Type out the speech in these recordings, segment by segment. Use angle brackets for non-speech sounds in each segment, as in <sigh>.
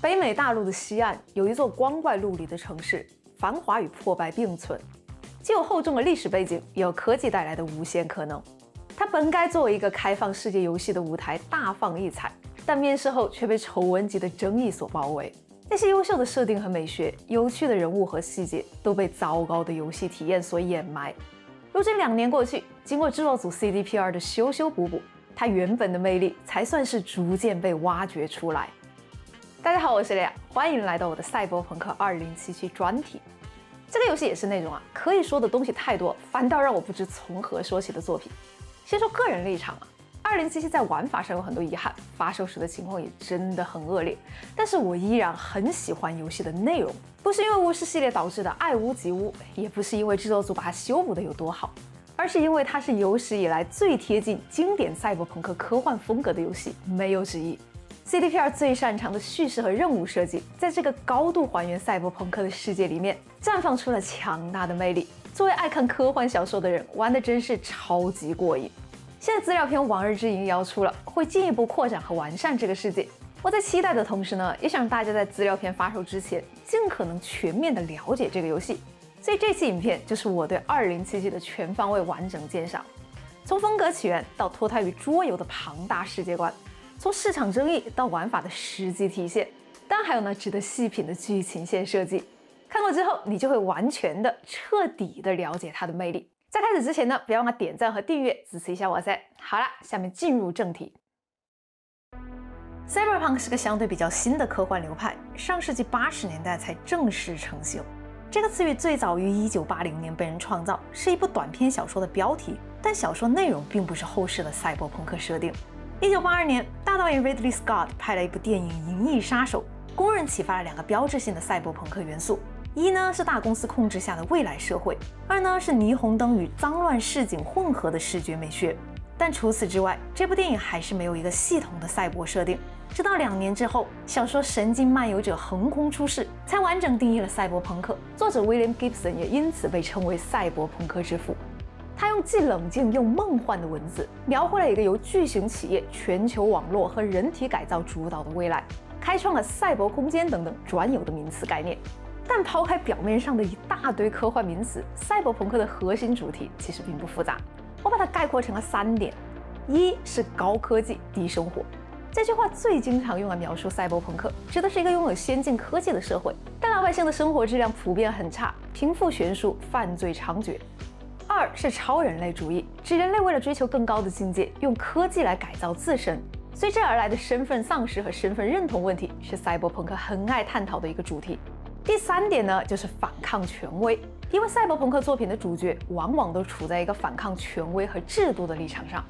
北美大陆的西岸有一座光怪陆离的城市，繁华与破败并存，既有厚重的历史背景，也有科技带来的无限可能。它本该作为一个开放世界游戏的舞台大放异彩，但面世后却被丑闻级的争议所包围。那些优秀的设定和美学、有趣的人物和细节，都被糟糕的游戏体验所掩埋。如今两年过去，经过制作组 CDPR 的修修补补，它原本的魅力才算是逐渐被挖掘出来。大家好，我是雷亚，欢迎来到我的赛博朋克2077专题。这个游戏也是那种啊，可以说的东西太多，反倒让我不知从何说起的作品。先说个人立场啊，2077在玩法上有很多遗憾，发售时的情况也真的很恶劣。但是我依然很喜欢游戏的内容，不是因为巫师系列导致的爱屋及乌，也不是因为制作组把它修补的有多好，而是因为它是有史以来最贴近经典赛博朋克科幻风格的游戏，没有之一。CDPR 最擅长的叙事和任务设计，在这个高度还原赛博朋克的世界里面，绽放出了强大的魅力。作为爱看科幻小说的人，玩的真是超级过瘾。现在资料片《往日之影》要出了，会进一步扩展和完善这个世界。我在期待的同时呢，也想让大家在资料片发售之前，尽可能全面的了解这个游戏。所以这期影片就是我对2077的全方位完整鉴赏，从风格起源到脱胎于桌游的庞大世界观。从市场争议到玩法的实际体现，当然还有呢值得细品的剧情线设计。看过之后，你就会完全的、彻底的了解它的魅力。在开始之前呢，不要忘了点赞和订阅，支持一下我噻。好了，下面进入正题。赛博朋克是个相对比较新的科幻流派，上世纪八十年代才正式成型。这个词语最早于一九八零年被人创造，是一部短篇小说的标题，但小说内容并不是后世的赛博朋克设定。一九八二年，大导演 Ridley Scott 拍了一部电影《银翼杀手》，公认启发了两个标志性的赛博朋克元素：一呢是大公司控制下的未来社会，二呢是霓虹灯与脏乱市井混合的视觉美学。但除此之外，这部电影还是没有一个系统的赛博设定。直到两年之后，小说《神经漫游者》横空出世，才完整定义了赛博朋克。作者 William Gibson 也因此被称为赛博朋克之父。他用既冷静又梦幻的文字，描绘了一个由巨型企业、全球网络和人体改造主导的未来，开创了赛博空间等等专有的名词概念。但抛开表面上的一大堆科幻名词，赛博朋克的核心主题其实并不复杂。我把它概括成了三点：一是高科技低生活。这句话最经常用来描述赛博朋克，指的是一个拥有先进科技的社会，但老百姓的生活质量普遍很差，贫富悬殊，犯罪猖獗。二是超人类主义，指人类为了追求更高的境界，用科技来改造自身。随之而来的身份丧失和身份认同问题，是赛博朋克很爱探讨的一个主题。第三点呢，就是反抗权威，因为赛博朋克作品的主角往往都处在一个反抗权威和制度的立场上。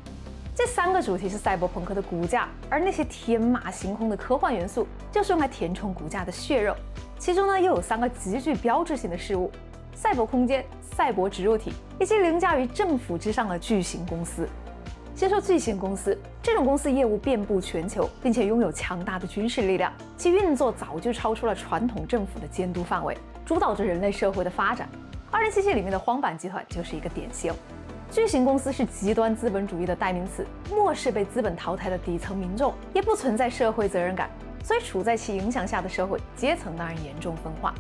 这三个主题是赛博朋克的骨架，而那些天马行空的科幻元素，就是用来填充骨架的血肉。其中呢，又有三个极具标志性的事物：赛博空间。赛博植入体以及凌驾于政府之上的巨型公司。先说巨型公司，这种公司业务遍布全球，并且拥有强大的军事力量，其运作早就超出了传统政府的监督范围，主导着人类社会的发展。二零七七里面的荒坂集团就是一个典型。巨型公司是极端资本主义的代名词，漠视被资本淘汰的底层民众，也不存在社会责任感，所以处在其影响下的社会阶层当然严重分化。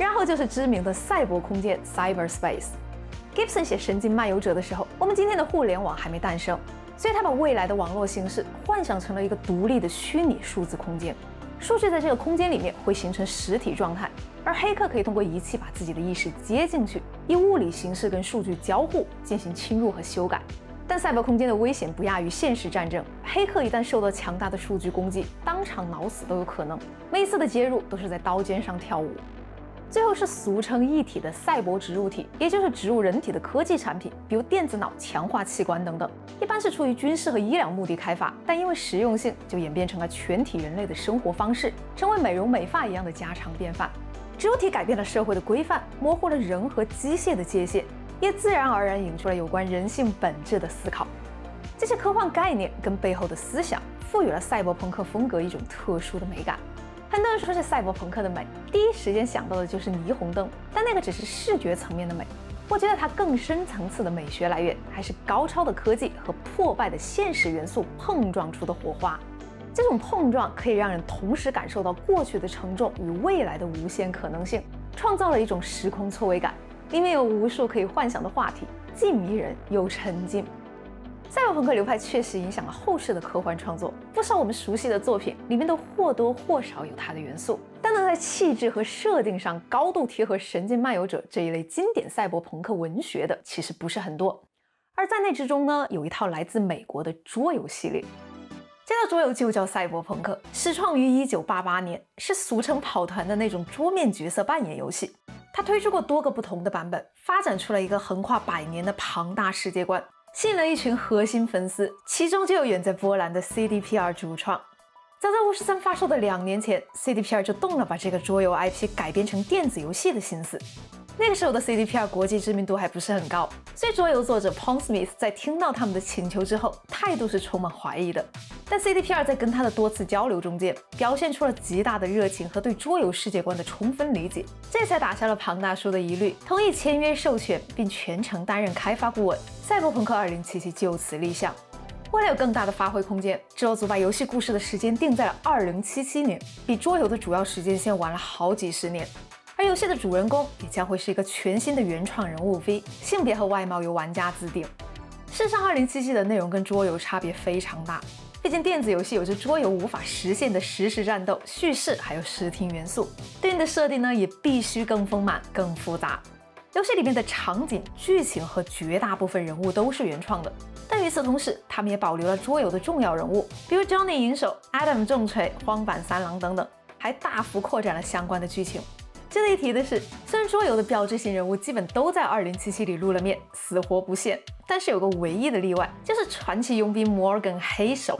然后就是知名的赛博空间 （Cyberspace）。Gibson 写《神经漫游者》的时候，我们今天的互联网还没诞生，所以他把未来的网络形式幻想成了一个独立的虚拟数字空间。数据在这个空间里面会形成实体状态，而黑客可以通过仪器把自己的意识接进去，以物理形式跟数据交互进行侵入和修改。但赛博空间的危险不亚于现实战争，黑客一旦受到强大的数据攻击，当场脑死都有可能。每次的接入都是在刀尖上跳舞。最后是俗称一体的赛博植入体，也就是植入人体的科技产品，比如电子脑、强化器官等等，一般是出于军事和医疗目的开发，但因为实用性，就演变成了全体人类的生活方式，成为美容美发一样的家常便饭。植入体改变了社会的规范，模糊了人和机械的界限，也自然而然引出了有关人性本质的思考。这些科幻概念跟背后的思想，赋予了赛博朋克风格一种特殊的美感。很多人说是赛博朋克的美，第一时间想到的就是霓虹灯，但那个只是视觉层面的美。我觉得它更深层次的美学来源，还是高超的科技和破败的现实元素碰撞出的火花。这种碰撞可以让人同时感受到过去的沉重与未来的无限可能性，创造了一种时空错位感。里面有无数可以幻想的话题，既迷人又沉静。赛博朋克流派确实影响了后世的科幻创作，不少我们熟悉的作品里面都或多或少有它的元素。但能在气质和设定上高度贴合《神经漫游者》这一类经典赛博朋克文学的，其实不是很多。而在那之中呢，有一套来自美国的桌游系列。这套桌游就叫赛博朋克，始创于1988年，是俗称跑团的那种桌面角色扮演游戏。它推出过多个不同的版本，发展出了一个横跨百年的庞大世界观。吸引了一群核心粉丝，其中就有远在波兰的 CDPR 主创。早在巫师三发售的两年前，CDPR 就动了把这个桌游 IP 改编成电子游戏的心思。那个时候的 CDPR 国际知名度还不是很高，所以桌游作者 Paul Smith 在听到他们的请求之后，态度是充满怀疑的。但 CDPR 在跟他的多次交流中间，表现出了极大的热情和对桌游世界观的充分理解，这才打消了庞大叔的疑虑，同意签约授权，并全程担任开发顾问。赛博朋克2077就此立项。为了有更大的发挥空间，制作组把游戏故事的时间定在了2077年，比桌游的主要时间线晚了好几十年。而游戏的主人公也将会是一个全新的原创人物 V，性别和外貌由玩家自定。事实上，2077的内容跟桌游差别非常大，毕竟电子游戏有着桌游无法实现的实时战斗、叙事还有视听元素，对应的设定呢也必须更丰满、更复杂。游戏里面的场景、剧情和绝大部分人物都是原创的，但与此同时，他们也保留了桌游的重要人物，比如 Johnny 银手、Adam 重锤、荒坂三郎等等，还大幅扩展了相关的剧情。值得一提的是，虽然桌游的标志性人物基本都在2077里露了面，死活不现，但是有个唯一的例外，就是传奇佣兵 Morgan 黑手。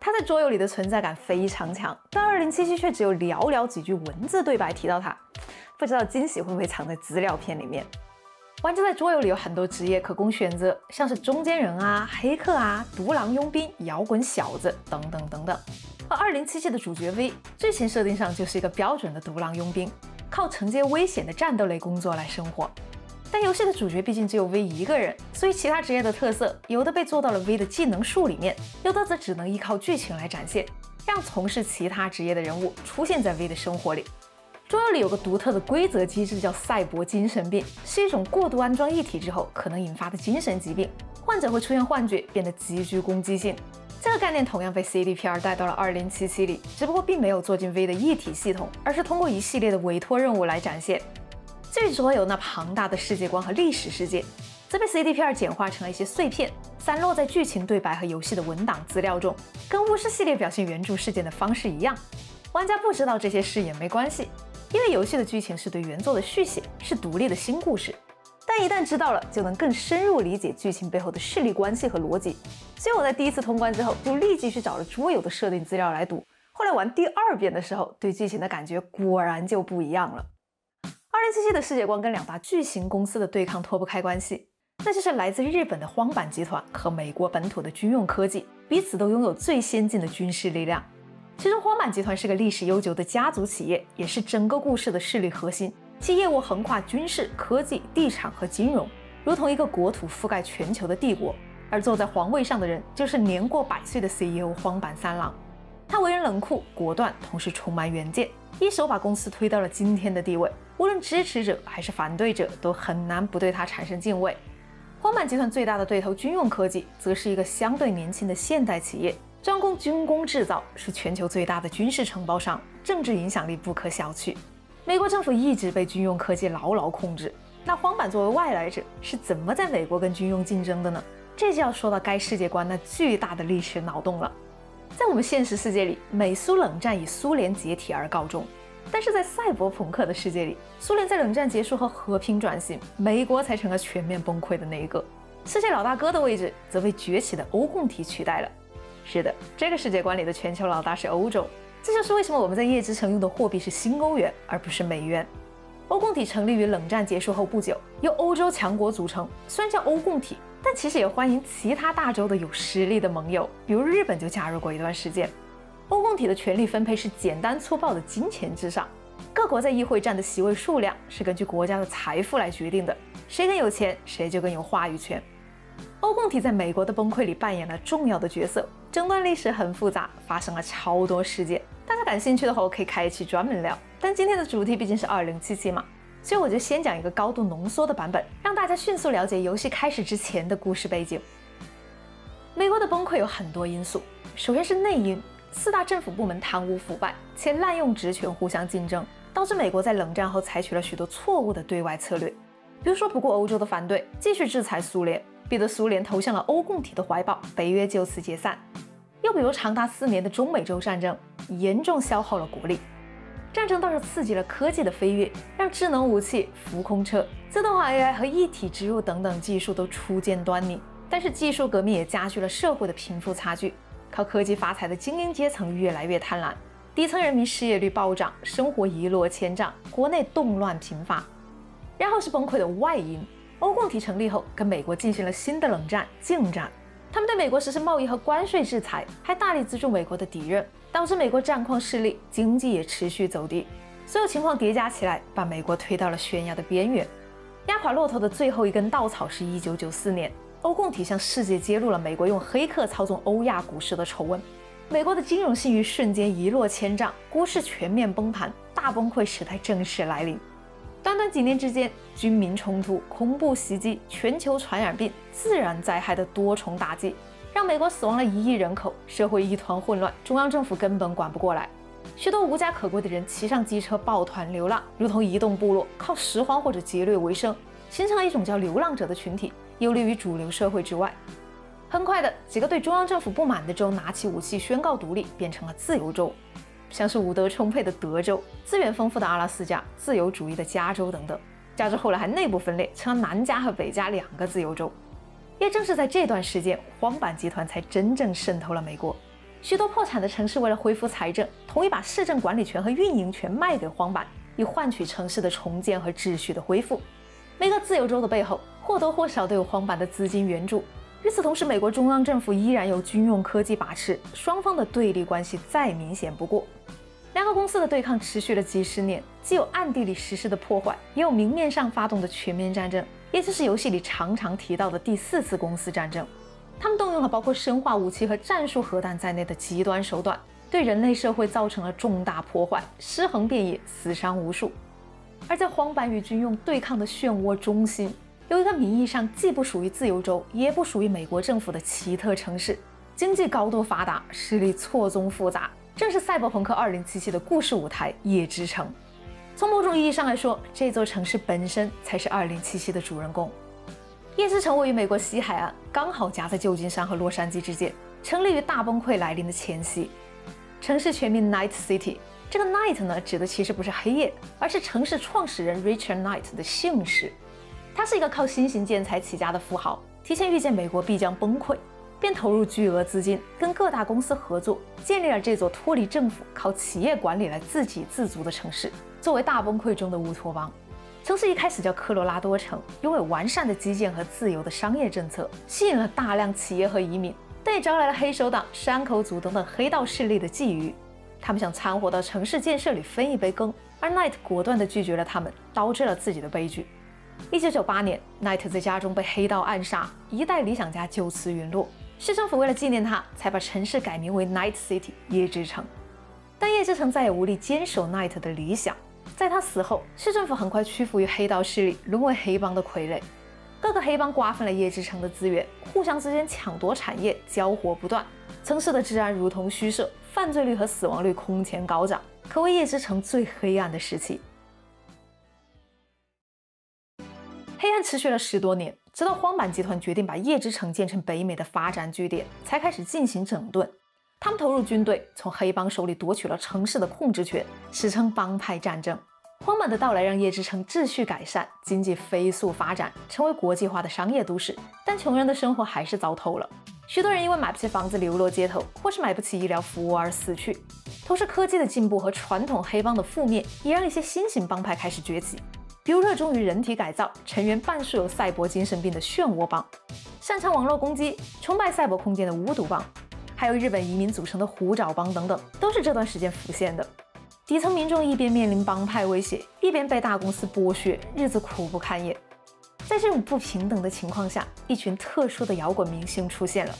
他在桌游里的存在感非常强，但2077却只有寥寥几句文字对白提到他，不知道惊喜会不会藏在资料片里面。玩家在桌游里有很多职业可供选择，像是中间人啊、黑客啊、独狼佣兵、摇滚小子等等等等。而2077的主角 V，剧情设定上就是一个标准的独狼佣兵。靠承接危险的战斗类工作来生活，但游戏的主角毕竟只有 V 一个人，所以其他职业的特色有的被做到了 V 的技能树里面，有的则只能依靠剧情来展现，让从事其他职业的人物出现在 V 的生活里。桌游里有个独特的规则机制，叫赛博精神病，是一种过度安装一体之后可能引发的精神疾病，患者会出现幻觉，变得极具攻击性。这个概念同样被 CDPR 带到了2077里，只不过并没有做进 V 的一体系统，而是通过一系列的委托任务来展现。至于桌游那庞大的世界观和历史世界，则被 CDPR 简化成了一些碎片，散落在剧情对白和游戏的文档资料中，跟巫师系列表现原著事件的方式一样。玩家不知道这些事也没关系，因为游戏的剧情是对原作的续写，是独立的新故事。但一旦知道了，就能更深入理解剧情背后的势力关系和逻辑。所以我在第一次通关之后，就立即去找了桌游的设定资料来读。后来玩第二遍的时候，对剧情的感觉果然就不一样了。二零七七的世界观跟两大巨型公司的对抗脱不开关系，那就是来自日本的荒坂集团和美国本土的军用科技，彼此都拥有最先进的军事力量。其中荒坂集团是个历史悠久的家族企业，也是整个故事的势力核心。其业务横跨军事、科技、地产和金融，如同一个国土覆盖全球的帝国。而坐在皇位上的人，就是年过百岁的 CEO 荒坂三郎。他为人冷酷果断，同时充满远见，一手把公司推到了今天的地位。无论支持者还是反对者，都很难不对他产生敬畏。荒坂集团最大的对头军用科技，则是一个相对年轻的现代企业，专攻军工制造，是全球最大的军事承包商，政治影响力不可小觑。美国政府一直被军用科技牢牢控制。那荒坂作为外来者是怎么在美国跟军用竞争的呢？这就要说到该世界观那巨大的历史脑洞了。在我们现实世界里，美苏冷战以苏联解体而告终，但是在赛博朋克的世界里，苏联在冷战结束后和平转型，美国才成了全面崩溃的那一个。世界老大哥的位置则被崛起的欧共体取代了。是的，这个世界观里的全球老大是欧洲。这就是为什么我们在夜之城用的货币是新欧元，而不是美元。欧共体成立于冷战结束后不久，由欧洲强国组成。虽然叫欧共体，但其实也欢迎其他大洲的有实力的盟友，比如日本就加入过一段时间。欧共体的权力分配是简单粗暴的金钱至上，各国在议会占的席位数量是根据国家的财富来决定的，谁更有钱，谁就更有话语权。欧共体在美国的崩溃里扮演了重要的角色。整段历史很复杂，发生了超多事件。大家感兴趣的话，我可以开一期专门聊。但今天的主题毕竟是二零七七嘛，所以我就先讲一个高度浓缩的版本，让大家迅速了解游戏开始之前的故事背景。美国的崩溃有很多因素，首先是内因，四大政府部门贪污腐败且滥用职权，互相竞争，导致美国在冷战后采取了许多错误的对外策略，比如说不顾欧洲的反对，继续制裁苏联。逼得苏联投向了欧共体的怀抱，北约就此解散。又比如长达四年的中美洲战争，严重消耗了国力。战争倒是刺激了科技的飞跃，让智能武器、浮空车、自动化 AI 和一体植入等等技术都初见端倪。但是技术革命也加剧了社会的贫富差距，靠科技发财的精英阶层越来越贪婪，底层人民失业率暴涨，生活一落千丈，国内动乱频发。然后是崩溃的外因。欧共体成立后，跟美国进行了新的冷战竞战。他们对美国实施贸易和关税制裁，还大力资助美国的敌人，导致美国战况失利，经济也持续走低。所有情况叠加起来，把美国推到了悬崖的边缘。压垮骆驼的最后一根稻草是一九九四年，欧共体向世界揭露了美国用黑客操纵欧亚股市的丑闻。美国的金融信誉瞬间一落千丈，股市全面崩盘，大崩溃时代正式来临。短短几年之间，军民冲突、恐怖袭击、全球传染病、自然灾害的多重打击，让美国死亡了一亿人口，社会一团混乱，中央政府根本管不过来。许多无家可归的人骑上机车抱团流浪，如同移动部落，靠拾荒或者劫掠为生，形成了一种叫流浪者的群体，游离于主流社会之外。很快的，几个对中央政府不满的州拿起武器宣告独立，变成了自由州。像是武德充沛的德州、资源丰富的阿拉斯加、自由主义的加州等等。加州后来还内部分裂，成了南加和北加两个自由州。也正是在这段时间，荒坂集团才真正渗透了美国。许多破产的城市为了恢复财政，同意把市政管理权和运营权卖给荒坂，以换取城市的重建和秩序的恢复。每个自由州的背后，或多或少都有荒坂的资金援助。与此同时，美国中央政府依然由军用科技把持，双方的对立关系再明显不过。两个公司的对抗持续了几十年，既有暗地里实施的破坏，也有明面上发动的全面战争，也就是游戏里常常提到的第四次公司战争。他们动用了包括生化武器和战术核弹在内的极端手段，对人类社会造成了重大破坏，尸横遍野，死伤无数。而在荒坂与军用对抗的漩涡中心，有一个名义上既不属于自由州，也不属于美国政府的奇特城市，经济高度发达，势力错综复杂。正是赛博朋克2077的故事舞台——夜之城。从某种意义上来说，这座城市本身才是2077的主人公。夜之城位于美国西海岸，刚好夹在旧金山和洛杉矶之间，成立于大崩溃来临的前夕。城市全名 Night City，这个 Night 呢，指的其实不是黑夜，而是城市创始人 Richard Night 的姓氏。他是一个靠新型建材起家的富豪，提前预见美国必将崩溃。便投入巨额资金，跟各大公司合作，建立了这座脱离政府、靠企业管理来自给自足的城市，作为大崩溃中的乌托邦。城市一开始叫科罗拉多城，拥有完善的基建和自由的商业政策，吸引了大量企业和移民，但也招来了黑手党、山口组等等黑道势力的觊觎。他们想掺和到城市建设里分一杯羹，而 Knight 果断地拒绝了他们，导致了自己的悲剧。一九九八年，Knight 在家中被黑道暗杀，一代理想家就此陨落。市政府为了纪念他，才把城市改名为 Night City 夜之城。但夜之城再也无力坚守 Night 的理想。在他死后，市政府很快屈服于黑道势力，沦为黑帮的傀儡。各个黑帮瓜分了夜之城的资源，互相之间抢夺产业，交火不断。城市的治安如同虚设，犯罪率和死亡率空前高涨，可谓夜之城最黑暗的时期。黑暗持续了十多年。直到荒坂集团决定把夜之城建成北美的发展据点，才开始进行整顿。他们投入军队，从黑帮手里夺取了城市的控制权，史称帮派战争。荒坂的到来让夜之城秩序改善，经济飞速发展，成为国际化的商业都市。但穷人的生活还是糟透了，许多人因为买不起房子流落街头，或是买不起医疗服务而死去。同时，科技的进步和传统黑帮的覆灭，也让一些新型帮派开始崛起。比如热衷于人体改造、成员半数有赛博精神病的漩涡帮，擅长网络攻击、崇拜赛博空间的巫毒帮，还有日本移民组成的虎爪帮等等，都是这段时间浮现的。底层民众一边面临帮派威胁，一边被大公司剥削，日子苦不堪言。在这种不平等的情况下，一群特殊的摇滚明星出现了。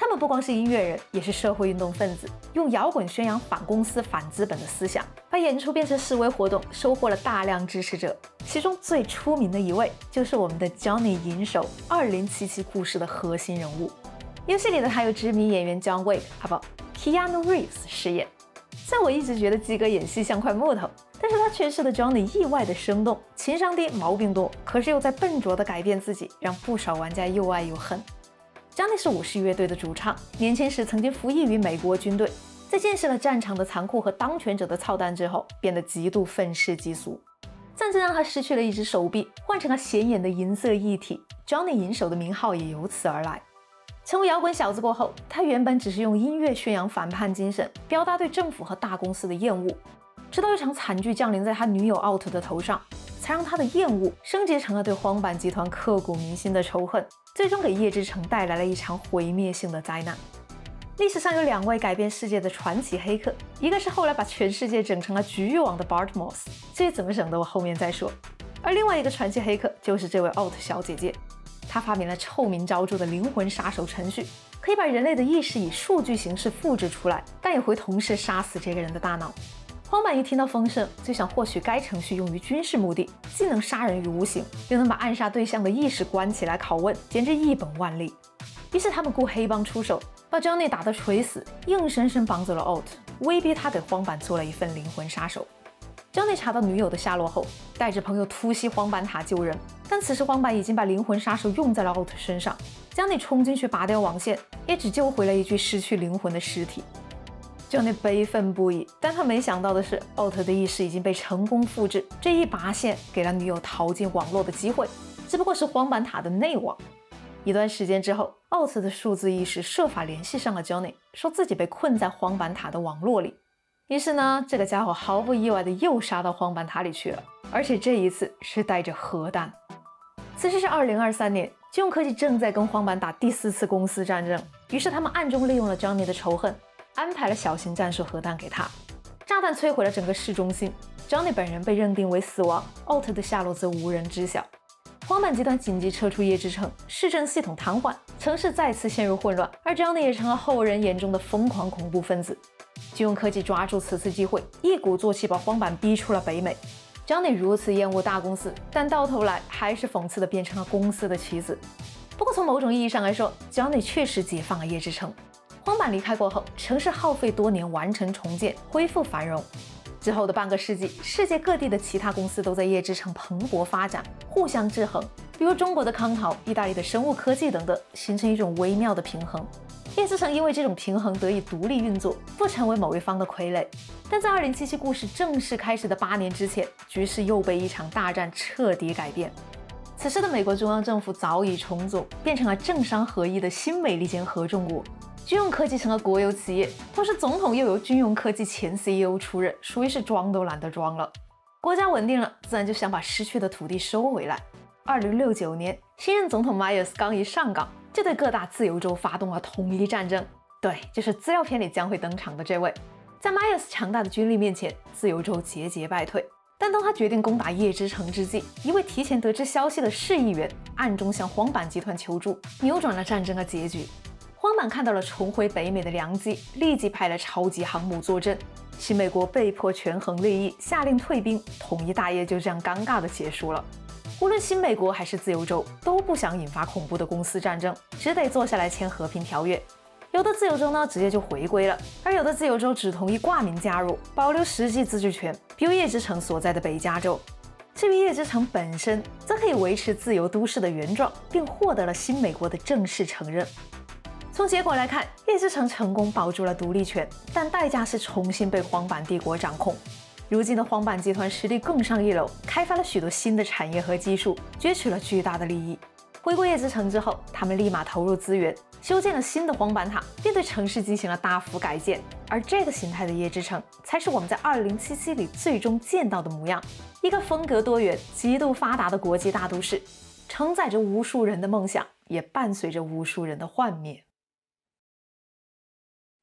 他们不光是音乐人，也是社会运动分子，用摇滚宣扬反公司、反资本的思想，把演出变成示威活动，收获了大量支持者。其中最出名的一位就是我们的 Johnny 银手，二零七七故事的核心人物。游戏里的他由知名演员 John Wick 啊不 Keanu Reeves 饰演。虽然我一直觉得鸡哥演戏像块木头，但是他诠释的 Johnny 意外的生动，情商低，毛病多，可是又在笨拙的改变自己，让不少玩家又爱又恨。Johnny 是武士乐队的主唱，年轻时曾经服役于美国军队，在见识了战场的残酷和当权者的操蛋之后，变得极度愤世嫉俗。战争让他失去了一只手臂，换成了显眼的银色翼体，Johnny 银手的名号也由此而来。成为摇滚小子过后，他原本只是用音乐宣扬反叛精神，表达对政府和大公司的厌恶，直到一场惨剧降临在他女友奥特的头上。让他的厌恶升级成了对荒坂集团刻骨铭心的仇恨，最终给叶之城带来了一场毁灭性的灾难。历史上有两位改变世界的传奇黑客，一个是后来把全世界整成了局域网的 Bart Moss，这怎么整的，我后面再说。而另外一个传奇黑客就是这位奥特小姐姐，她发明了臭名昭著的灵魂杀手程序，可以把人类的意识以数据形式复制出来，但也会同时杀死这个人的大脑。荒坂一听到风声，就想获取该程序用于军事目的，既能杀人于无形，又能把暗杀对象的意识关起来拷问，简直一本万利。于是他们雇黑帮出手，把 Johnny 打得垂死，硬生生绑走了 Alt，威逼他给荒坂做了一份灵魂杀手。Johnny 查到女友的下落后，带着朋友突袭荒坂塔救人，但此时荒坂已经把灵魂杀手用在了 Alt 身上，Johnny 冲进去拔掉网线，也只救回了一具失去灵魂的尸体。就那悲愤不已，但他没想到的是，奥特的意识已经被成功复制。这一拔线，给了女友逃进网络的机会，只不过是荒坂塔的内网。一段时间之后，奥特的数字意识设法联系上了 Johnny，说自己被困在荒坂塔的网络里。于是呢，这个家伙毫不意外的又杀到荒坂塔里去了，而且这一次是带着核弹。此时是二零二三年，金融科技正在跟荒坂打第四次公司战争，于是他们暗中利用了 Johnny 的仇恨。安排了小型战术核弹给他，炸弹摧毁了整个市中心，Johnny 本人被认定为死亡，Alt 的下落则无人知晓。荒坂集团紧急撤出夜之城，市政系统瘫痪，城市再次陷入混乱，而 Johnny 也成了后人眼中的疯狂恐怖分子。军用科技抓住此次机会，一鼓作气把荒坂逼出了北美。Johnny 如此厌恶大公司，但到头来还是讽刺的变成了公司的棋子。不过从某种意义上来说，Johnny 确实解放了夜之城。荒坂离开过后，城市耗费多年完成重建，恢复繁荣。之后的半个世纪，世界各地的其他公司都在叶之城蓬勃发展，互相制衡。比如中国的康陶、意大利的生物科技等等，形成一种微妙的平衡。叶之城因为这种平衡得以独立运作，不成为某一方的傀儡。但在二零七七故事正式开始的八年之前，局势又被一场大战彻底改变。此时的美国中央政府早已重组，变成了政商合一的新美利坚合众国。军用科技成了国有企业，同时总统又由军用科技前 CEO 出任，属于是装都懒得装了。国家稳定了，自然就想把失去的土地收回来。二零六九年，新任总统 Myers 刚一上岗，就对各大自由州发动了统一战争。对，就是资料片里将会登场的这位。在 Myers 强大的军力面前，自由州节节败退。但当他决定攻打夜之城之际，一位提前得知消息的市议员暗中向荒坂集团求助，扭转了战争的结局。荒坂看到了重回北美的良机，立即派了超级航母坐镇。新美国被迫权衡利益，下令退兵，统一大业就这样尴尬的结束了。无论新美国还是自由州，都不想引发恐怖的公司战争，只得坐下来签和平条约。有的自由州呢，直接就回归了；而有的自由州只同意挂名加入，保留实际自治权，比如夜之城所在的北加州。至于夜之城本身，则可以维持自由都市的原状，并获得了新美国的正式承认。从结果来看，叶之城成功保住了独立权，但代价是重新被荒坂帝国掌控。如今的荒坂集团实力更上一楼，开发了许多新的产业和技术，攫取了巨大的利益。回归夜之城之后，他们立马投入资源，修建了新的荒坂塔，并对城市进行了大幅改建。而这个形态的夜之城，才是我们在2077里最终见到的模样：一个风格多元、极度发达的国际大都市，承载着无数人的梦想，也伴随着无数人的幻灭。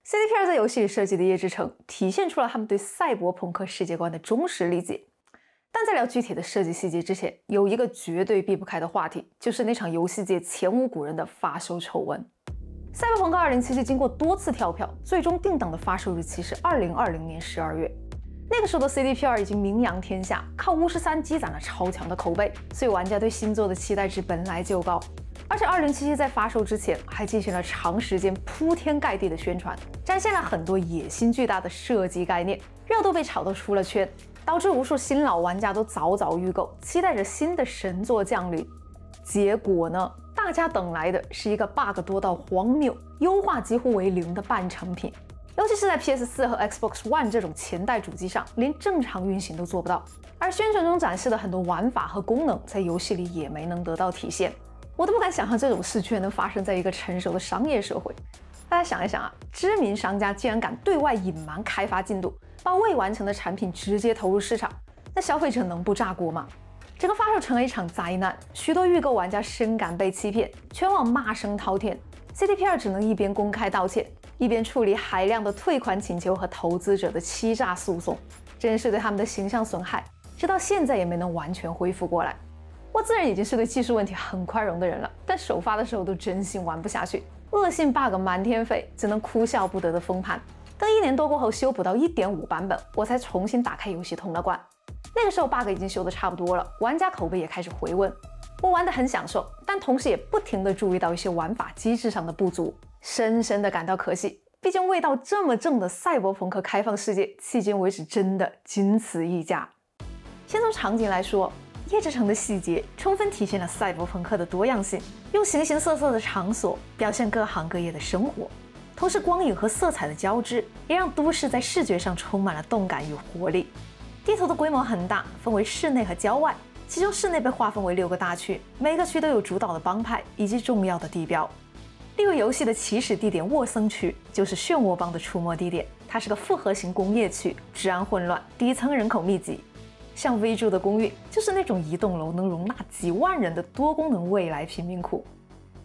CDPR 在游戏里设计的夜之城，体现出了他们对赛博朋克世界观的忠实理解。但在聊具体的设计细节之前，有一个绝对避不开的话题，就是那场游戏界前无古人的发售丑闻。赛博朋克2077经过多次跳票，最终定档的发售日期是2020年12月。那个时候的 CDPR 已经名扬天下，靠巫师三积攒了超强的口碑，所以玩家对新作的期待值本来就高。而且2077在发售之前还进行了长时间铺天盖地的宣传，展现了很多野心巨大的设计概念，热度被炒得出了圈。导致无数新老玩家都早早预购，期待着新的神作降临。结果呢？大家等来的是一个 bug 多到荒谬、优化几乎为零的半成品。尤其是在 PS4 和 Xbox One 这种前代主机上，连正常运行都做不到。而宣传中展示的很多玩法和功能，在游戏里也没能得到体现。我都不敢想象这种事居然能发生在一个成熟的商业社会。大家想一想啊，知名商家竟然敢对外隐瞒开发进度。把未完成的产品直接投入市场，那消费者能不炸锅吗？整个发售成了一场灾难，许多预购玩家深感被欺骗，全网骂声滔天。CDPR 只能一边公开道歉，一边处理海量的退款请求和投资者的欺诈诉讼，真是对他们的形象损害，直到现在也没能完全恢复过来。我自然已经是对技术问题很宽容的人了，但首发的时候都真心玩不下去，恶性 bug 满天飞，只能哭笑不得的封盘。等一年多过后，修补到一点五版本，我才重新打开游戏通了关。那个时候 bug 已经修得差不多了，玩家口碑也开始回温，我玩得很享受，但同时也不停地注意到一些玩法机制上的不足，深深地感到可惜。毕竟味道这么正的赛博朋克开放世界，迄今为止真的仅此一家。先从场景来说，夜之城的细节充分体现了赛博朋克的多样性，用形形色色的场所表现各行各业的生活。同时，光影和色彩的交织也让都市在视觉上充满了动感与活力。地图的规模很大，分为室内和郊外，其中室内被划分为六个大区，每个区都有主导的帮派以及重要的地标。例如，游戏的起始地点沃森区就是漩涡帮的出没地点，它是个复合型工业区，治安混乱，底层人口密集。像 V 住的公寓就是那种一栋楼能容纳几万人的多功能未来贫民窟。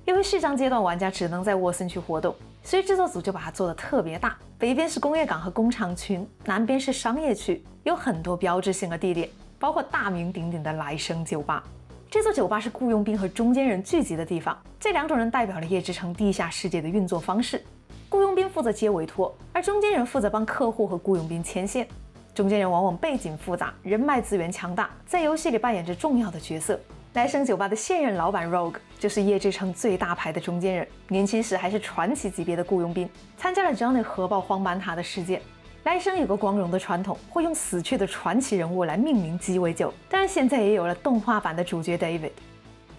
因为序章阶段玩家只能在沃森区活动。所以制作组就把它做得特别大，北边是工业港和工厂群，南边是商业区，有很多标志性的地点，包括大名鼎鼎的来生酒吧。这座酒吧是雇佣兵和中间人聚集的地方，这两种人代表了夜之城地下世界的运作方式。雇佣兵负责接委托，而中间人负责帮客户和雇佣兵牵线。中间人往往背景复杂，人脉资源强大，在游戏里扮演着重要的角色。来生酒吧的现任老板 Rogue 就是夜之城最大牌的中间人，年轻时还是传奇级别的雇佣兵，参加了 Johnny 核爆荒坂塔的事件。来生有个光荣的传统，会用死去的传奇人物来命名鸡尾酒，当然现在也有了动画版的主角 David。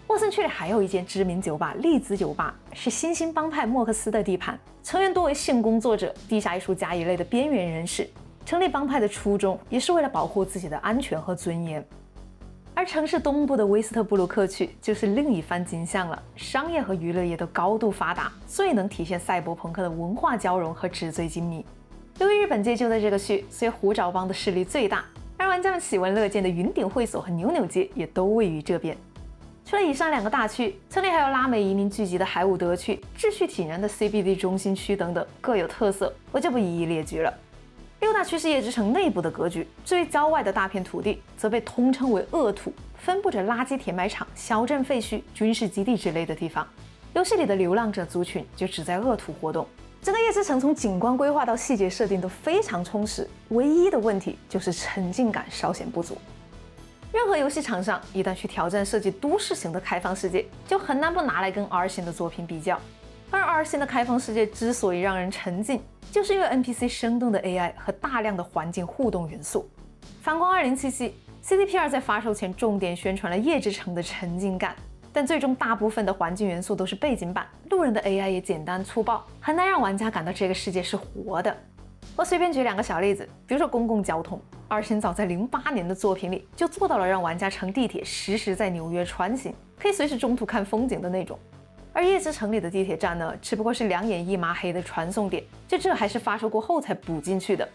沃森区里还有一间知名酒吧——栗子酒吧，是新兴帮派莫克斯的地盘，成员多为性工作者、地下艺术家一类的边缘人士。成立帮派的初衷也是为了保护自己的安全和尊严。而城市东部的威斯特布鲁克区就是另一番景象了，商业和娱乐业都高度发达，最能体现赛博朋克的文化交融和纸醉金迷。由于日本界就在这个区，所以虎爪帮的势力最大，而玩家们喜闻乐见的云顶会所和扭扭街也都位于这边。除了以上两个大区，城里还有拉美移民聚集的海伍德区、秩序井然的 CBD 中心区等等，各有特色，我就不一一列举了。六大区是夜之城内部的格局，至于郊外的大片土地，则被通称为恶土，分布着垃圾填埋场、小镇废墟、军事基地之类的地方。游戏里的流浪者族群就只在恶土活动。整个夜之城从景观规划到细节设定都非常充实，唯一的问题就是沉浸感稍显不足。任何游戏厂商一旦去挑战设计都市型的开放世界，就很难不拿来跟 R 型的作品比较。而 R 型的开放世界之所以让人沉浸，就是因为 NPC 生动的 AI 和大量的环境互动元素。反观 2077，CDPR 在发售前重点宣传了夜之城的沉浸感，但最终大部分的环境元素都是背景板，路人的 AI 也简单粗暴，很难让玩家感到这个世界是活的。我随便举两个小例子，比如说公共交通，二星早在08年的作品里就做到了让玩家乘地铁实时在纽约穿行，可以随时中途看风景的那种。而夜之城里的地铁站呢，只不过是两眼一抹黑的传送点，就这还是发售过后才补进去的。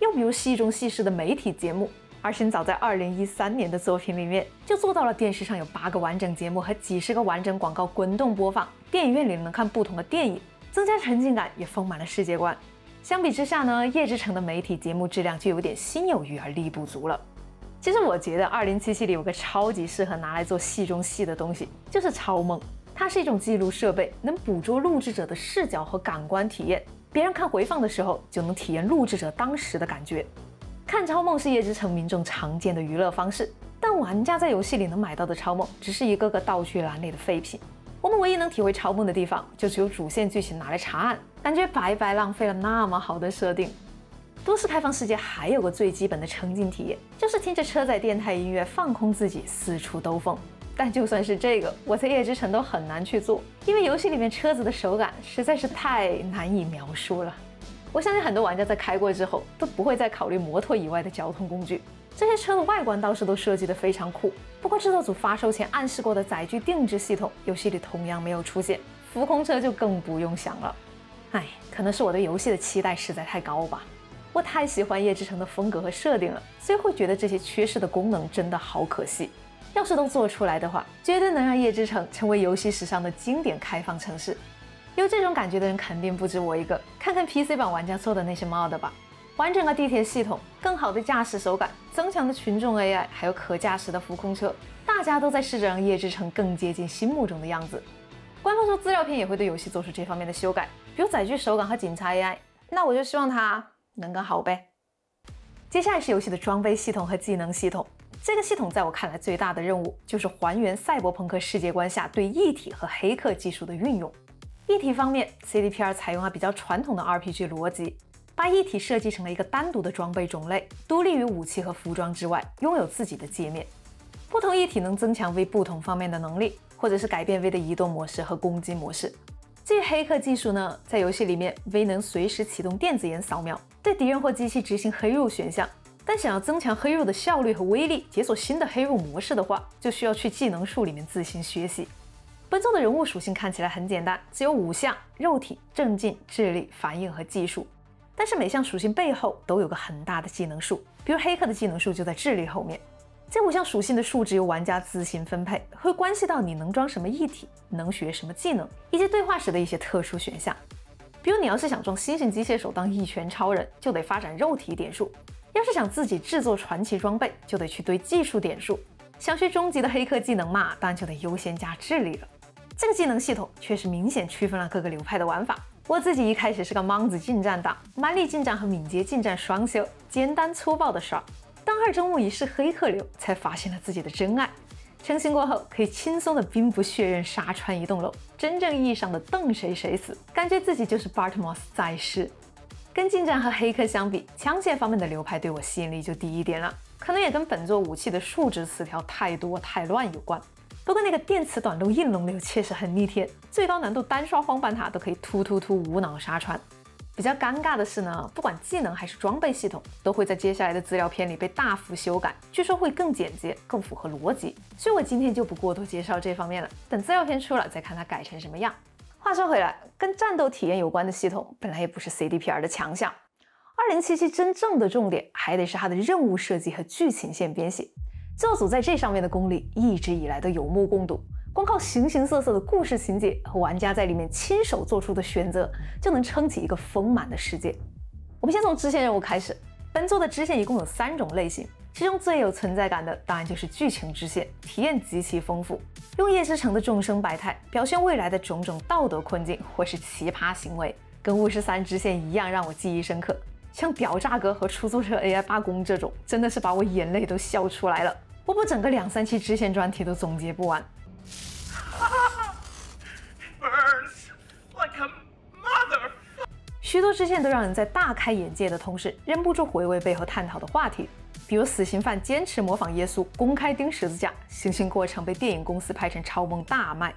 又比如戏中戏式的媒体节目，而新早在二零一三年的作品里面就做到了电视上有八个完整节目和几十个完整广告滚动播放，电影院里能看不同的电影，增加沉浸感，也丰满了世界观。相比之下呢，夜之城的媒体节目质量就有点心有余而力不足了。其实我觉得二零七七里有个超级适合拿来做戏中戏的东西，就是超梦。它是一种记录设备，能捕捉录制者的视角和感官体验。别人看回放的时候，就能体验录制者当时的感觉。看超梦是夜之城民众常见的娱乐方式，但玩家在游戏里能买到的超梦，只是一个个道具栏里的废品。我们唯一能体会超梦的地方，就只有主线剧情拿来查案，感觉白白浪费了那么好的设定。都市开放世界还有个最基本的沉浸体验，就是听着车载电台音乐，放空自己，四处兜风。但就算是这个，我在夜之城都很难去做，因为游戏里面车子的手感实在是太难以描述了。我相信很多玩家在开过之后都不会再考虑摩托以外的交通工具。这些车的外观倒是都设计得非常酷，不过制作组发售前暗示过的载具定制系统，游戏里同样没有出现。浮空车就更不用想了。唉，可能是我对游戏的期待实在太高吧。我太喜欢夜之城的风格和设定了，所以会觉得这些缺失的功能真的好可惜。要是都做出来的话，绝对能让夜之城成为游戏史上的经典开放城市。有这种感觉的人肯定不止我一个。看看 PC 版玩家做的那些 mod 吧，完整的地铁系统、更好的驾驶手感、增强的群众 AI，还有可驾驶的浮空车，大家都在试着让夜之城更接近心目中的样子。官方说资料片也会对游戏做出这方面的修改，比如载具手感和警察 AI。那我就希望它能更好呗。接下来是游戏的装备系统和技能系统。这个系统在我看来最大的任务就是还原赛博朋克世界观下对异体和黑客技术的运用。异体方面，CDPR 采用了比较传统的 RPG 逻辑，把异体设计成了一个单独的装备种类，独立于武器和服装之外，拥有自己的界面。不同异体能增强 V 不同方面的能力，或者是改变 V 的移动模式和攻击模式。至于黑客技术呢，在游戏里面，V 能随时启动电子眼扫描，对敌人或机器执行黑入选项。但想要增强黑肉的效率和威力，解锁新的黑肉模式的话，就需要去技能树里面自行学习。本作的人物属性看起来很简单，只有五项：肉体、镇静、智力、反应和技术。但是每项属性背后都有个很大的技能树，比如黑客的技能树就在智力后面。这五项属性的数值由玩家自行分配，会关系到你能装什么异体，能学什么技能，以及对话时的一些特殊选项。比如你要是想装新型机械手当一拳超人，就得发展肉体点数。要是想自己制作传奇装备，就得去堆技术点数；想学终极的黑客技能嘛，当然就得优先加智力了。这个技能系统确实明显区分了各个流派的玩法。我自己一开始是个莽子近战党，蛮力近战和敏捷近战双修，简单粗暴的刷。当二周目一试黑客流，才发现了自己的真爱。成型过后，可以轻松的兵不血刃杀穿一栋楼，真正意义上的瞪谁谁死，感觉自己就是 Bartmoss 在世。跟近战和黑客相比，枪械方面的流派对我吸引力就低一点了，可能也跟本作武器的数值词条太多太乱有关。不过那个电磁短路硬龙流确实很逆天，最高难度单刷荒坂塔都可以突突突无脑杀穿。比较尴尬的是呢，不管技能还是装备系统，都会在接下来的资料片里被大幅修改，据说会更简洁、更符合逻辑。所以我今天就不过多介绍这方面了，等资料片出了再看它改成什么样。话说回来，跟战斗体验有关的系统本来也不是 CDPR 的强项。二零七七真正的重点还得是它的任务设计和剧情线编写。制作组在这上面的功力一直以来都有目共睹。光靠形形色色的故事情节和玩家在里面亲手做出的选择，就能撑起一个丰满的世界。我们先从支线任务开始。本作的支线一共有三种类型。其中最有存在感的当然就是剧情支线，体验极其丰富，用夜之城的众生百态表现未来的种种道德困境或是奇葩行为，跟巫师三支线一样让我记忆深刻。像屌炸哥和出租车 AI 罢工这种，真的是把我眼泪都笑出来了。我不整个两三期支线专题都总结不完。许多支线都让人在大开眼界的同时，忍不住回味背后探讨的话题。比如死刑犯坚持模仿耶稣，公开钉十字架，行刑过程被电影公司拍成超梦大卖；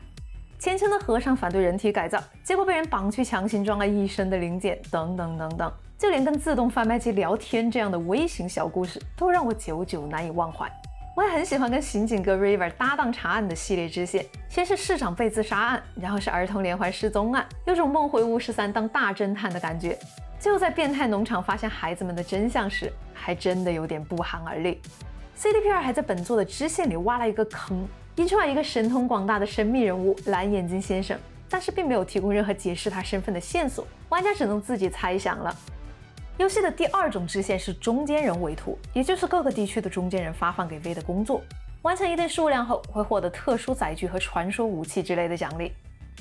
虔诚的和尚反对人体改造，结果被人绑去强行装了一身的零件，等等等等。就连跟自动贩卖机聊天这样的微型小故事，都让我久久难以忘怀。我也很喜欢跟刑警哥 River 搭档查案的系列支线，先是市长被自杀案，然后是儿童连环失踪案，有种梦回巫师三当大侦探的感觉。最后在变态农场发现孩子们的真相时，还真的有点不寒而栗。CDPR 还在本作的支线里挖了一个坑，引出来一个神通广大的神秘人物蓝眼睛先生，但是并没有提供任何解释他身份的线索，玩家只能自己猜想了。游戏的第二种支线是中间人委托，也就是各个地区的中间人发放给 V 的工作，完成一定数量后会获得特殊载具和传说武器之类的奖励。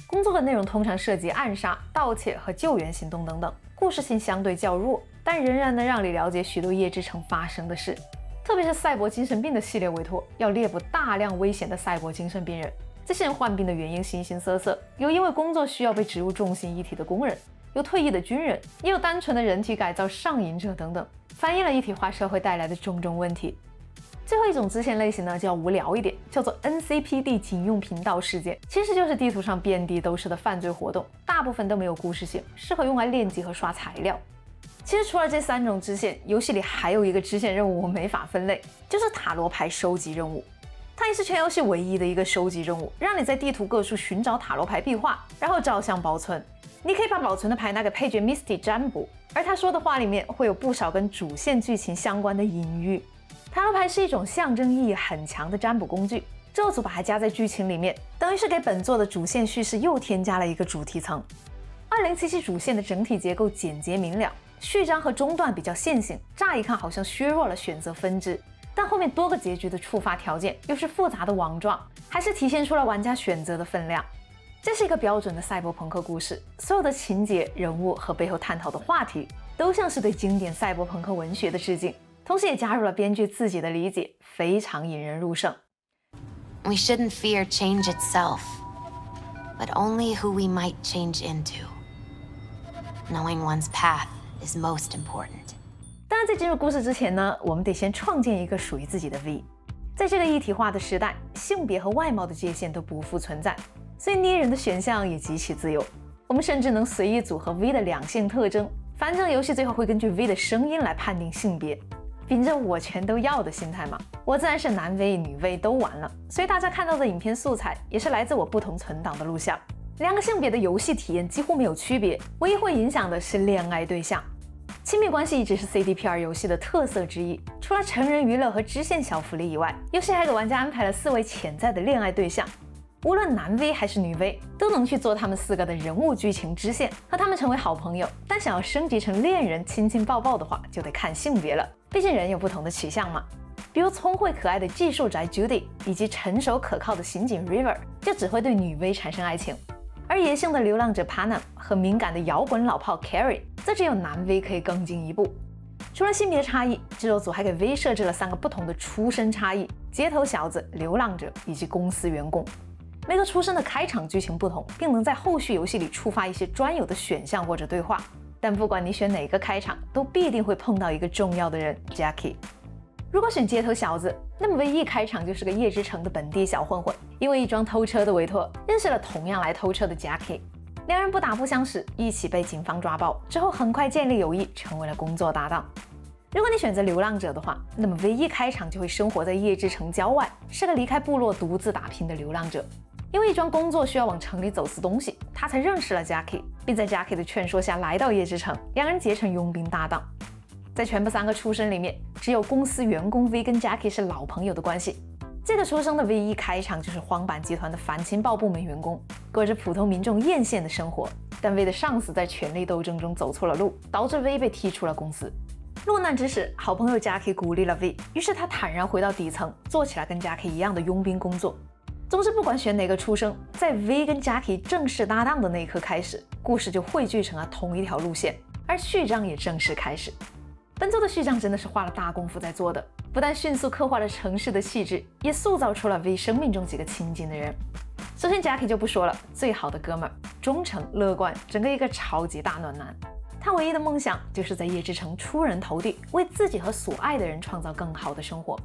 工作的内容通常涉及暗杀、盗窃和救援行动等等，故事性相对较弱，但仍然能让你了解许多夜之城发生的事。特别是赛博精神病的系列委托，要猎捕大量危险的赛博精神病人。这些人患病的原因形形色色，有因为工作需要被植入重型一体的工人。有退役的军人，也有单纯的人体改造上瘾者等等，反映了一体化社会带来的种种问题。最后一种支线类型呢，就要无聊一点，叫做 NCPD 警用频道事件，其实就是地图上遍地都是的犯罪活动，大部分都没有故事性，适合用来练级和刷材料。其实除了这三种支线，游戏里还有一个支线任务我没法分类，就是塔罗牌收集任务。它也是全游戏唯一的一个收集任务，让你在地图各处寻找塔罗牌壁画，然后照相保存。你可以把保存的牌拿给配角 Misty 占卜，而他说的话里面会有不少跟主线剧情相关的隐喻。塔罗牌是一种象征意义很强的占卜工具，这组把它加在剧情里面，等于是给本作的主线叙事又添加了一个主题层。二零七七主线的整体结构简洁明了，序章和中段比较线性，乍一看好像削弱了选择分支，但后面多个结局的触发条件又是复杂的网状，还是体现出了玩家选择的分量。这是一个标准的赛博朋克故事，所有的情节、人物和背后探讨的话题，都像是对经典赛博朋克文学的致敬，同时也加入了编剧自己的理解，非常引人入胜。We shouldn't fear change itself, but only who we might change into. Knowing one's path is most important. 当然，在进入故事之前呢，我们得先创建一个属于自己的 V。在这个一体化的时代，性别和外貌的界限都不复存在。所以捏人的选项也极其自由，我们甚至能随意组合 V 的两性特征，反正游戏最后会根据 V 的声音来判定性别。秉着我全都要的心态嘛，我自然是男 V 女 V 都玩了。所以大家看到的影片素材也是来自我不同存档的录像。两个性别的游戏体验几乎没有区别，唯一会影响的是恋爱对象。亲密关系一直是 CDPR 游戏的特色之一，除了成人娱乐和支线小福利以外，游戏还给玩家安排了四位潜在的恋爱对象。无论男 V 还是女 V，都能去做他们四个的人物剧情支线，和他们成为好朋友。但想要升级成恋人、亲亲抱抱的话，就得看性别了。毕竟人有不同的取向嘛。比如聪慧可爱的技术宅 Judy，以及成熟可靠的刑警 River，就只会对女 V 产生爱情。而野性的流浪者 Panam 和敏感的摇滚老炮 Carrie，则只有男 V 可以更进一步。除了性别差异，制作组还给 V 设置了三个不同的出身差异：街头小子、流浪者以及公司员工。每个出生的开场剧情不同，并能在后续游戏里触发一些专有的选项或者对话。但不管你选哪个开场，都必定会碰到一个重要的人 Jackie。如果选街头小子，那么唯一开场就是个夜之城的本地小混混，因为一桩偷车的委托，认识了同样来偷车的 Jackie。两人不打不相识，一起被警方抓包，之后很快建立友谊，成为了工作搭档。如果你选择流浪者的话，那么唯一开场就会生活在夜之城郊外，是个离开部落独自打拼的流浪者。因为一桩工作需要往城里走私东西，他才认识了 Jackie，并在 Jackie 的劝说下来到夜之城，两人结成佣兵搭档。在全部三个出生里面，只有公司员工 V 跟 Jackie 是老朋友的关系。这个出生的 V 一开场就是荒坂集团的反情报部门员工，过着普通民众艳羡的生活。但 V 的上司在权力斗争中走错了路，导致 V 被踢出了公司。落难之时，好朋友 Jackie 鼓励了 V，于是他坦然回到底层，做起来跟 Jackie 一样的佣兵工作。总之，不管选哪个出生，在 V 跟 Jackie 正式搭档的那一刻开始，故事就汇聚成了同一条路线，而序章也正式开始。本作的序章真的是花了大功夫在做的，不但迅速刻画了城市的气质，也塑造出了 V 生命中几个亲近的人。首先，Jackie 就不说了，最好的哥们儿，忠诚、乐观，整个一个超级大暖男。他唯一的梦想就是在夜之城出人头地，为自己和所爱的人创造更好的生活。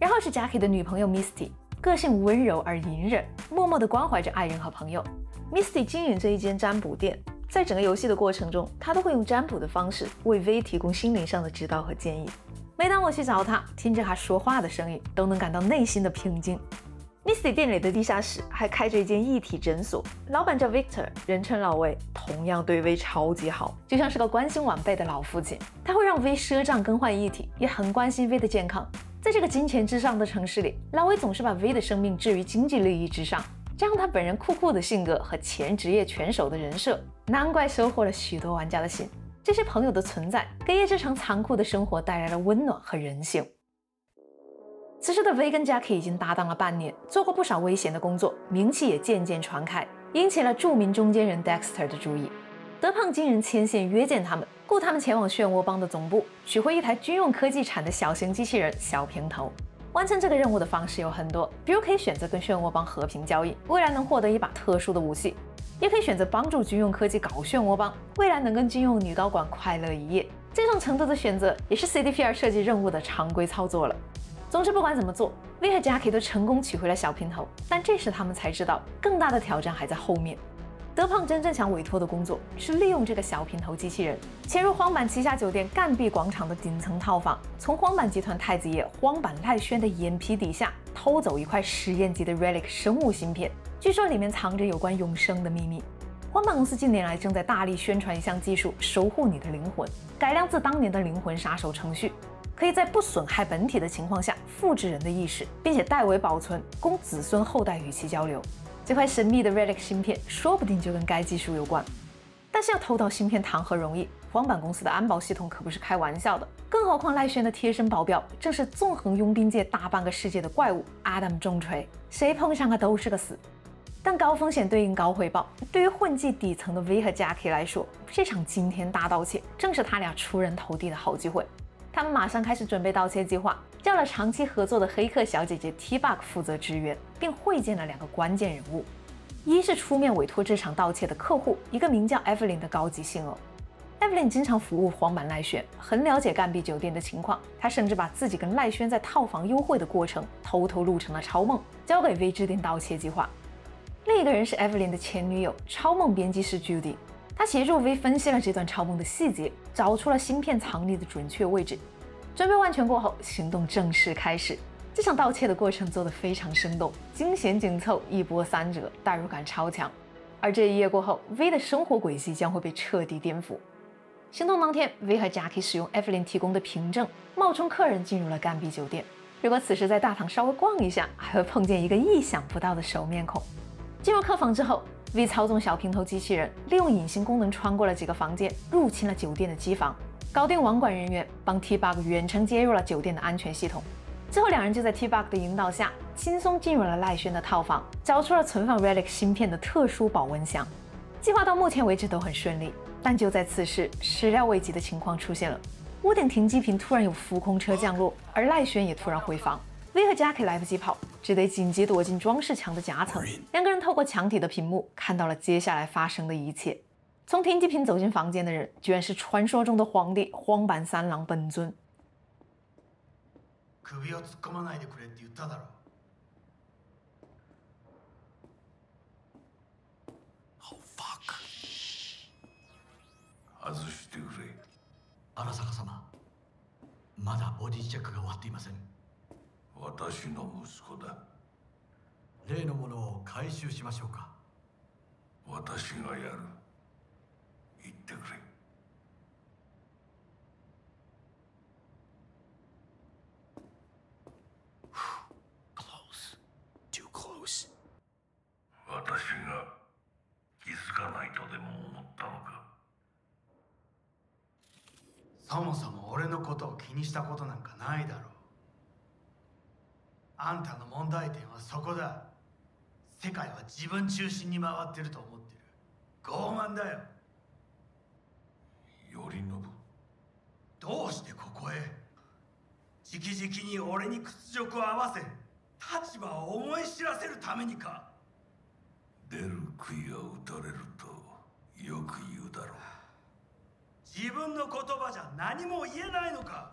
然后是 Jackie 的女朋友 Misty。个性温柔而隐忍，默默地关怀着爱人和朋友。Misty 经营着一间占卜店，在整个游戏的过程中，他都会用占卜的方式为 V 提供心灵上的指导和建议。每当我去找他，听着他说话的声音，都能感到内心的平静。Misty 店里的地下室还开着一间一体诊所，老板叫 Victor，人称老魏同样对 V 超级好，就像是个关心晚辈的老父亲。他会让 V 赊账更换一体，也很关心 V 的健康。在这个金钱至上的城市里，老威总是把 V 的生命置于经济利益之上，加上他本人酷酷的性格和前职业拳手的人设，难怪收获了许多玩家的心。这些朋友的存在，给叶之城残酷的生活带来了温暖和人性。此时的 V 跟 Jackie 已经搭档了半年，做过不少危险的工作，名气也渐渐传开，引起了著名中间人 Dexter 的注意。德胖经人牵线约见他们，雇他们前往漩涡帮的总部，取回一台军用科技产的小型机器人小平头。完成这个任务的方式有很多，比如可以选择跟漩涡帮和平交易，未来能获得一把特殊的武器。也可以选择帮助军用科技搞漩涡帮，未来能跟军用女高管快乐一夜。这种程度的选择也是 CDPR 设计任务的常规操作了。总之，不管怎么做，V 和 Jackie 都成功取回了小平头。但这时他们才知道，更大的挑战还在后面。德胖真正想委托的工作是利用这个小平头机器人，潜入荒坂旗下酒店干壁广场的顶层套房，从荒坂集团太子爷荒坂赖宣的眼皮底下偷走一块实验级的 Relic 生物芯片。据说里面藏着有关永生的秘密。荒坂公司近年来正在大力宣传一项技术——守护你的灵魂，改良自当年的灵魂杀手程序，可以在不损害本体的情况下复制人的意识，并且代为保存，供子孙后代与其交流。这块神秘的 Redix 芯片说不定就跟该技术有关。但是要偷到芯片谈何容易？荒坂公司的安保系统可不是开玩笑的，更何况赖轩的贴身保镖正是纵横佣兵界大半个世界的怪物 Adam 重锤，谁碰上他都是个死。但高风险对应高回报，对于混迹底层的 V 和 Jackie 来说，这场惊天大盗窃正是他俩出人头地的好机会。他们马上开始准备盗窃计划，叫了长期合作的黑客小姐姐 T-Bug 负责支援，并会见了两个关键人物：一是出面委托这场盗窃的客户，一个名叫 Evelyn 的高级信偶。Evelyn 经常服务黄板赖轩，很了解干壁酒店的情况。他甚至把自己跟赖轩在套房幽会的过程偷偷录成了超梦，交给 V 制定盗窃计划。另一个人是 Evelyn 的前女友，超梦编辑师 Judy。她协助 V 分析了这段超梦的细节，找出了芯片藏匿的准确位置。准备万全过后，行动正式开始。这场盗窃的过程做得非常生动，惊险紧凑，一波三折，代入感超强。而这一夜过后，V 的生活轨迹将会被彻底颠覆。行动当天，V 和 Jackie 使用 Evelyn 提供的凭证，冒充客人进入了干壁酒店。如果此时在大堂稍微逛一下，还会碰见一个意想不到的熟面孔。进入客房之后，V 操纵小平头机器人，利用隐形功能穿过了几个房间，入侵了酒店的机房，搞定网管人员，帮 T-Bug 远程接入了酒店的安全系统。之后，两人就在 T-Bug 的引导下，轻松进入了赖轩的套房，找出了存放 Relic 芯片的特殊保温箱。计划到目前为止都很顺利，但就在此时，始料未及的情况出现了：屋顶停机坪突然有浮空车降落，而赖轩也突然回防。V 和 Jack 来不及跑，只得紧急躲进装饰墙的夹层。两个人透过墙体的屏幕看到了接下来发生的一切。从停机坪走进房间的人，居然是传说中的皇帝荒坂三郎本尊。まだボディチェックが終わっていません。私の息子だ例のものを回収しましょうか私がやる 言ってくれ。私が気づかないとでも思ったのか？そもそも俺のことを気にしたことなんかないだろう。あんたの問題点はそこだ。世界は自分中心に回ってると思ってる。傲慢だよ頼信。どうしてここへ？直々に俺に屈辱を合わせ立場を思い知らせるためにか。出る杭は打たれるとよく言うだろう。自分の言葉じゃ何も言えないのか。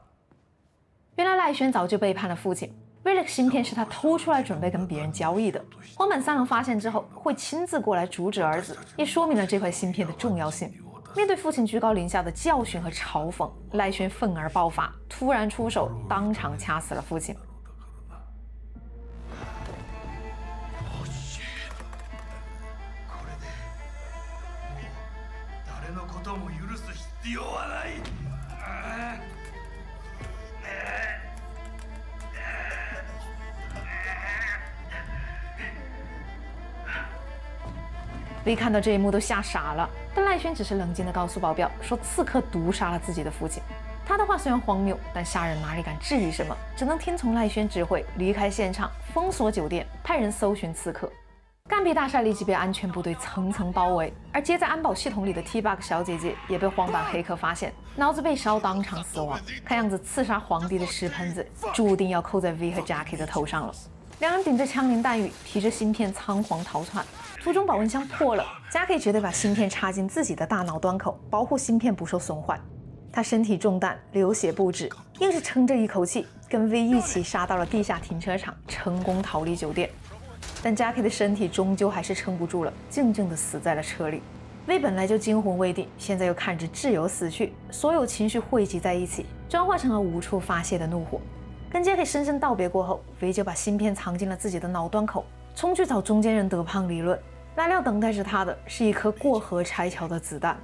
原来赖轩早就背叛了父亲。Relic 芯片是他偷出来准备跟别人交易的。荒坂三郎发现之后，会亲自过来阻止儿子，也说明了这块芯片的重要性。面对父亲居高临下的教训和嘲讽，赖轩愤而爆发，突然出手，当场掐死了父亲。V 看到这一幕都吓傻了，但赖轩只是冷静地告诉保镖说刺客毒杀了自己的父亲。他的话虽然荒谬，但下人哪里敢质疑什么，只能听从赖轩指挥，离开现场，封锁酒店，派人搜寻刺客。干皮大厦立即被安全部队层层包围，而接在安保系统里的 T-Bug 小姐姐也被荒坂黑客发现，脑子被烧，当场死亡。看样子刺杀皇帝的石盆子注定要扣在 V 和 Jackie 的头上了。两人顶着枪林弹雨，提着芯片仓皇逃窜，途中保温箱破了，Jackie 只得把芯片插进自己的大脑端口，保护芯片不受损坏。他身体中弹，流血不止，硬是撑着一口气，跟 V 一起杀到了地下停车场，成功逃离酒店。但 Jackie 的身体终究还是撑不住了，静静地死在了车里。V 本来就惊魂未定，现在又看着挚友死去，所有情绪汇集在一起，转化成了无处发泄的怒火。跟 Jackie 深深道别过后，V 就把芯片藏进了自己的脑端口，冲去找中间人德胖理论。哪料等待着他的是一颗过河拆桥的子弹。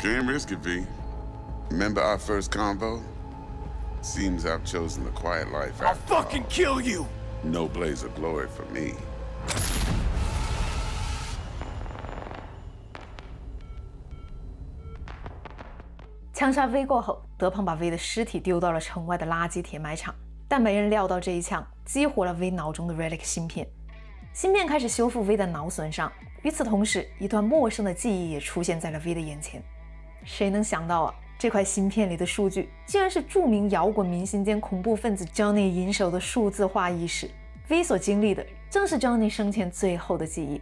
Can't risk it, V. Remember our first convo? Seems I've chosen the quiet life. I'll fucking all. kill you! No blaze of glory for me. 枪杀 V 过后，德胖把 V 的尸体丢到了城外的垃圾填埋场，但没人料到这一枪激活了 V 脑中的 Relic 芯片，芯片开始修复 V 的脑损伤。与此同时，一段陌生的记忆也出现在了 V 的眼前。谁能想到啊？这块芯片里的数据，竟然是著名摇滚明星兼恐怖分子 Johnny 银手的数字化意识。V 所经历的，正是 Johnny 生前最后的记忆。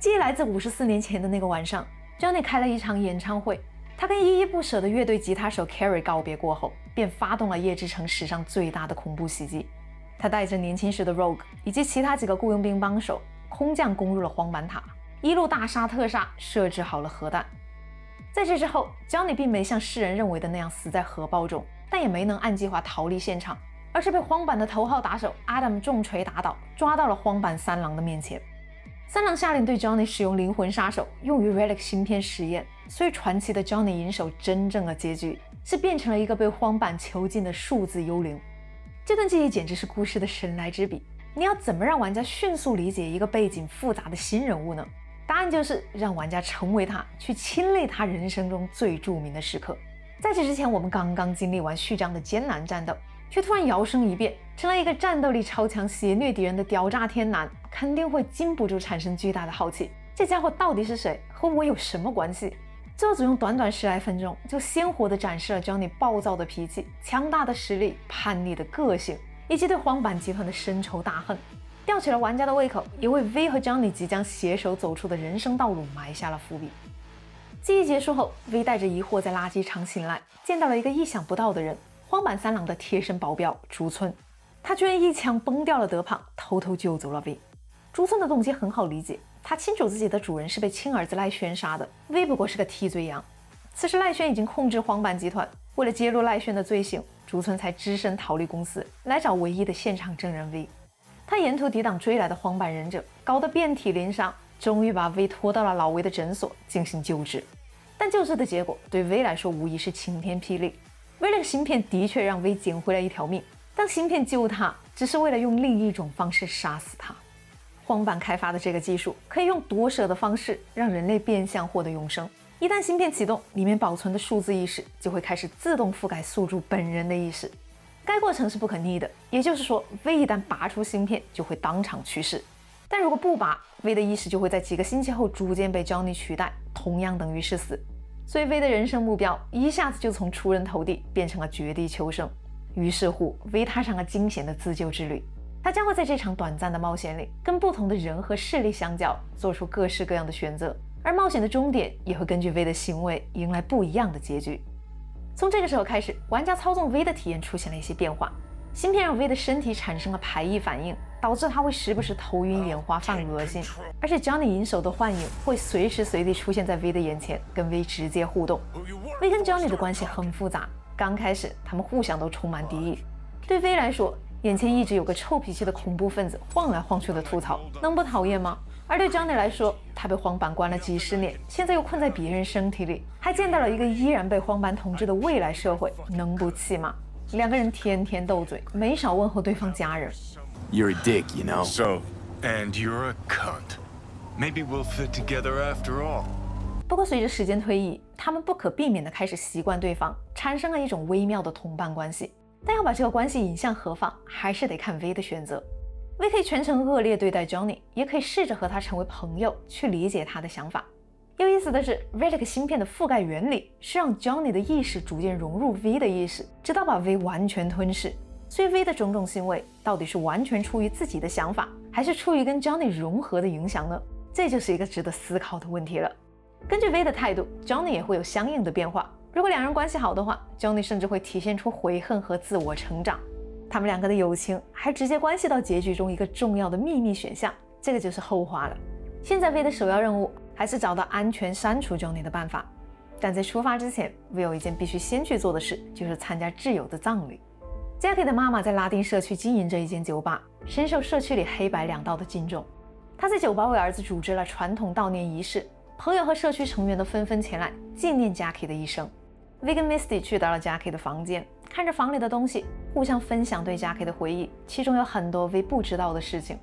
记忆来自五十四年前的那个晚上，Johnny 开了一场演唱会。他跟依依不舍的乐队吉他手 Carrie 告别过后，便发动了夜之城史上最大的恐怖袭击。他带着年轻时的 Rogue 以及其他几个雇佣兵帮手，空降攻入了荒坂塔，一路大杀特杀，设置好了核弹。在这之后，Johnny 并没像世人认为的那样死在核爆中，但也没能按计划逃离现场，而是被荒坂的头号打手 Adam 重锤打倒，抓到了荒坂三郎的面前。三郎下令对 Johnny 使用灵魂杀手，用于 Relic 芯片实验。所以传奇的 Johnny 银手真正的结局是变成了一个被荒坂囚禁的数字幽灵。这段记忆简直是故事的神来之笔。你要怎么让玩家迅速理解一个背景复杂的新人物呢？答案就是让玩家成为他，去亲历他人生中最著名的时刻。在此之前，我们刚刚经历完序章的艰难战斗，却突然摇身一变成了一个战斗力超强、血虐敌人的屌炸天男，肯定会禁不住产生巨大的好奇：这家伙到底是谁？和我有什么关系？作者用短短十来分钟，就鲜活地展示了 Johnny 暴躁的脾气、强大的实力、叛逆的个性，以及对荒坂集团的深仇大恨。吊起了玩家的胃口，也为 V 和 Johnny 即将携手走出的人生道路埋下了伏笔。记忆结束后，V 带着疑惑在垃圾场醒来，见到了一个意想不到的人——荒坂三郎的贴身保镖竹村。他居然一枪崩掉了德胖，偷偷救走了 V。竹村的动机很好理解，他清楚自己的主人是被亲儿子赖轩杀的，V 不过是个替罪羊。此时赖轩已经控制荒坂集团，为了揭露赖轩的罪行，竹村才只身逃离公司，来找唯一的现场证人 V。他沿途抵挡追来的荒坂忍者，搞得遍体鳞伤，终于把 V 拖到了老维的诊所进行救治。但救治的结果对 V 来说无疑是晴天霹雳。为了芯片的确让 V 捡回了一条命，但芯片救他只是为了用另一种方式杀死他。荒坂开发的这个技术可以用夺舍的方式让人类变相获得永生。一旦芯片启动，里面保存的数字意识就会开始自动覆盖宿主本人的意识。该过程是不可逆的，也就是说，V 一旦拔出芯片，就会当场去世；但如果不拔，V 的意识就会在几个星期后逐渐被 Johnny 取代，同样等于是死。所以 V 的人生目标一下子就从出人头地变成了绝地求生。于是乎，V 踏上了惊险的自救之旅。他将会在这场短暂的冒险里，跟不同的人和势力相交，做出各式各样的选择，而冒险的终点也会根据 V 的行为迎来不一样的结局。从这个时候开始，玩家操纵 V 的体验出现了一些变化。芯片让 V 的身体产生了排异反应，导致他会时不时头晕眼花、犯恶心。而且 Johnny 银手的幻影会随时随地出现在 V 的眼前，跟 V 直接互动。V 跟 Johnny 的关系很复杂，刚开始他们互相都充满敌意。对 V 来说，眼前一直有个臭脾气的恐怖分子晃来晃去的吐槽，能不讨厌吗？而对 Johnny 来说，他被荒坂关了几十年，现在又困在别人身体里，还见到了一个依然被荒坂统治的未来社会，能不气吗？两个人天天斗嘴，没少问候对方家人。You're a dick, you know. So, and you're a cunt. Maybe we'll fit together after all. 不过随着时间推移，他们不可避免地开始习惯对方，产生了一种微妙的同伴关系。但要把这个关系引向何方，还是得看 V 的选择。V 可以全程恶劣对待 Johnny，也可以试着和他成为朋友，去理解他的想法。有意思的是，Relic 芯片的覆盖原理是让 Johnny 的意识逐渐融入 V 的意识，直到把 V 完全吞噬。所以 V 的种种行为到底是完全出于自己的想法，还是出于跟 Johnny 融合的影响呢？这就是一个值得思考的问题了。根据 V 的态度，Johnny 也会有相应的变化。如果两人关系好的话，Johnny 甚至会体现出悔恨和自我成长。他们两个的友情还直接关系到结局中一个重要的秘密选项，这个就是后话了。现在 V 的首要任务还是找到安全删除 Johnny 的办法。但在出发之前，V 有一件必须先去做的事，就是参加挚友的葬礼。Jackie 的妈妈在拉丁社区经营着一间酒吧，深受社区里黑白两道的敬重。她在酒吧为儿子组织了传统悼念仪式，朋友和社区成员都纷纷前来纪念 Jackie 的一生。V 跟 Misty 去到了 Jackie 的房间，看着房里的东西，互相分享对 Jackie 的回忆，其中有很多 V 不知道的事情。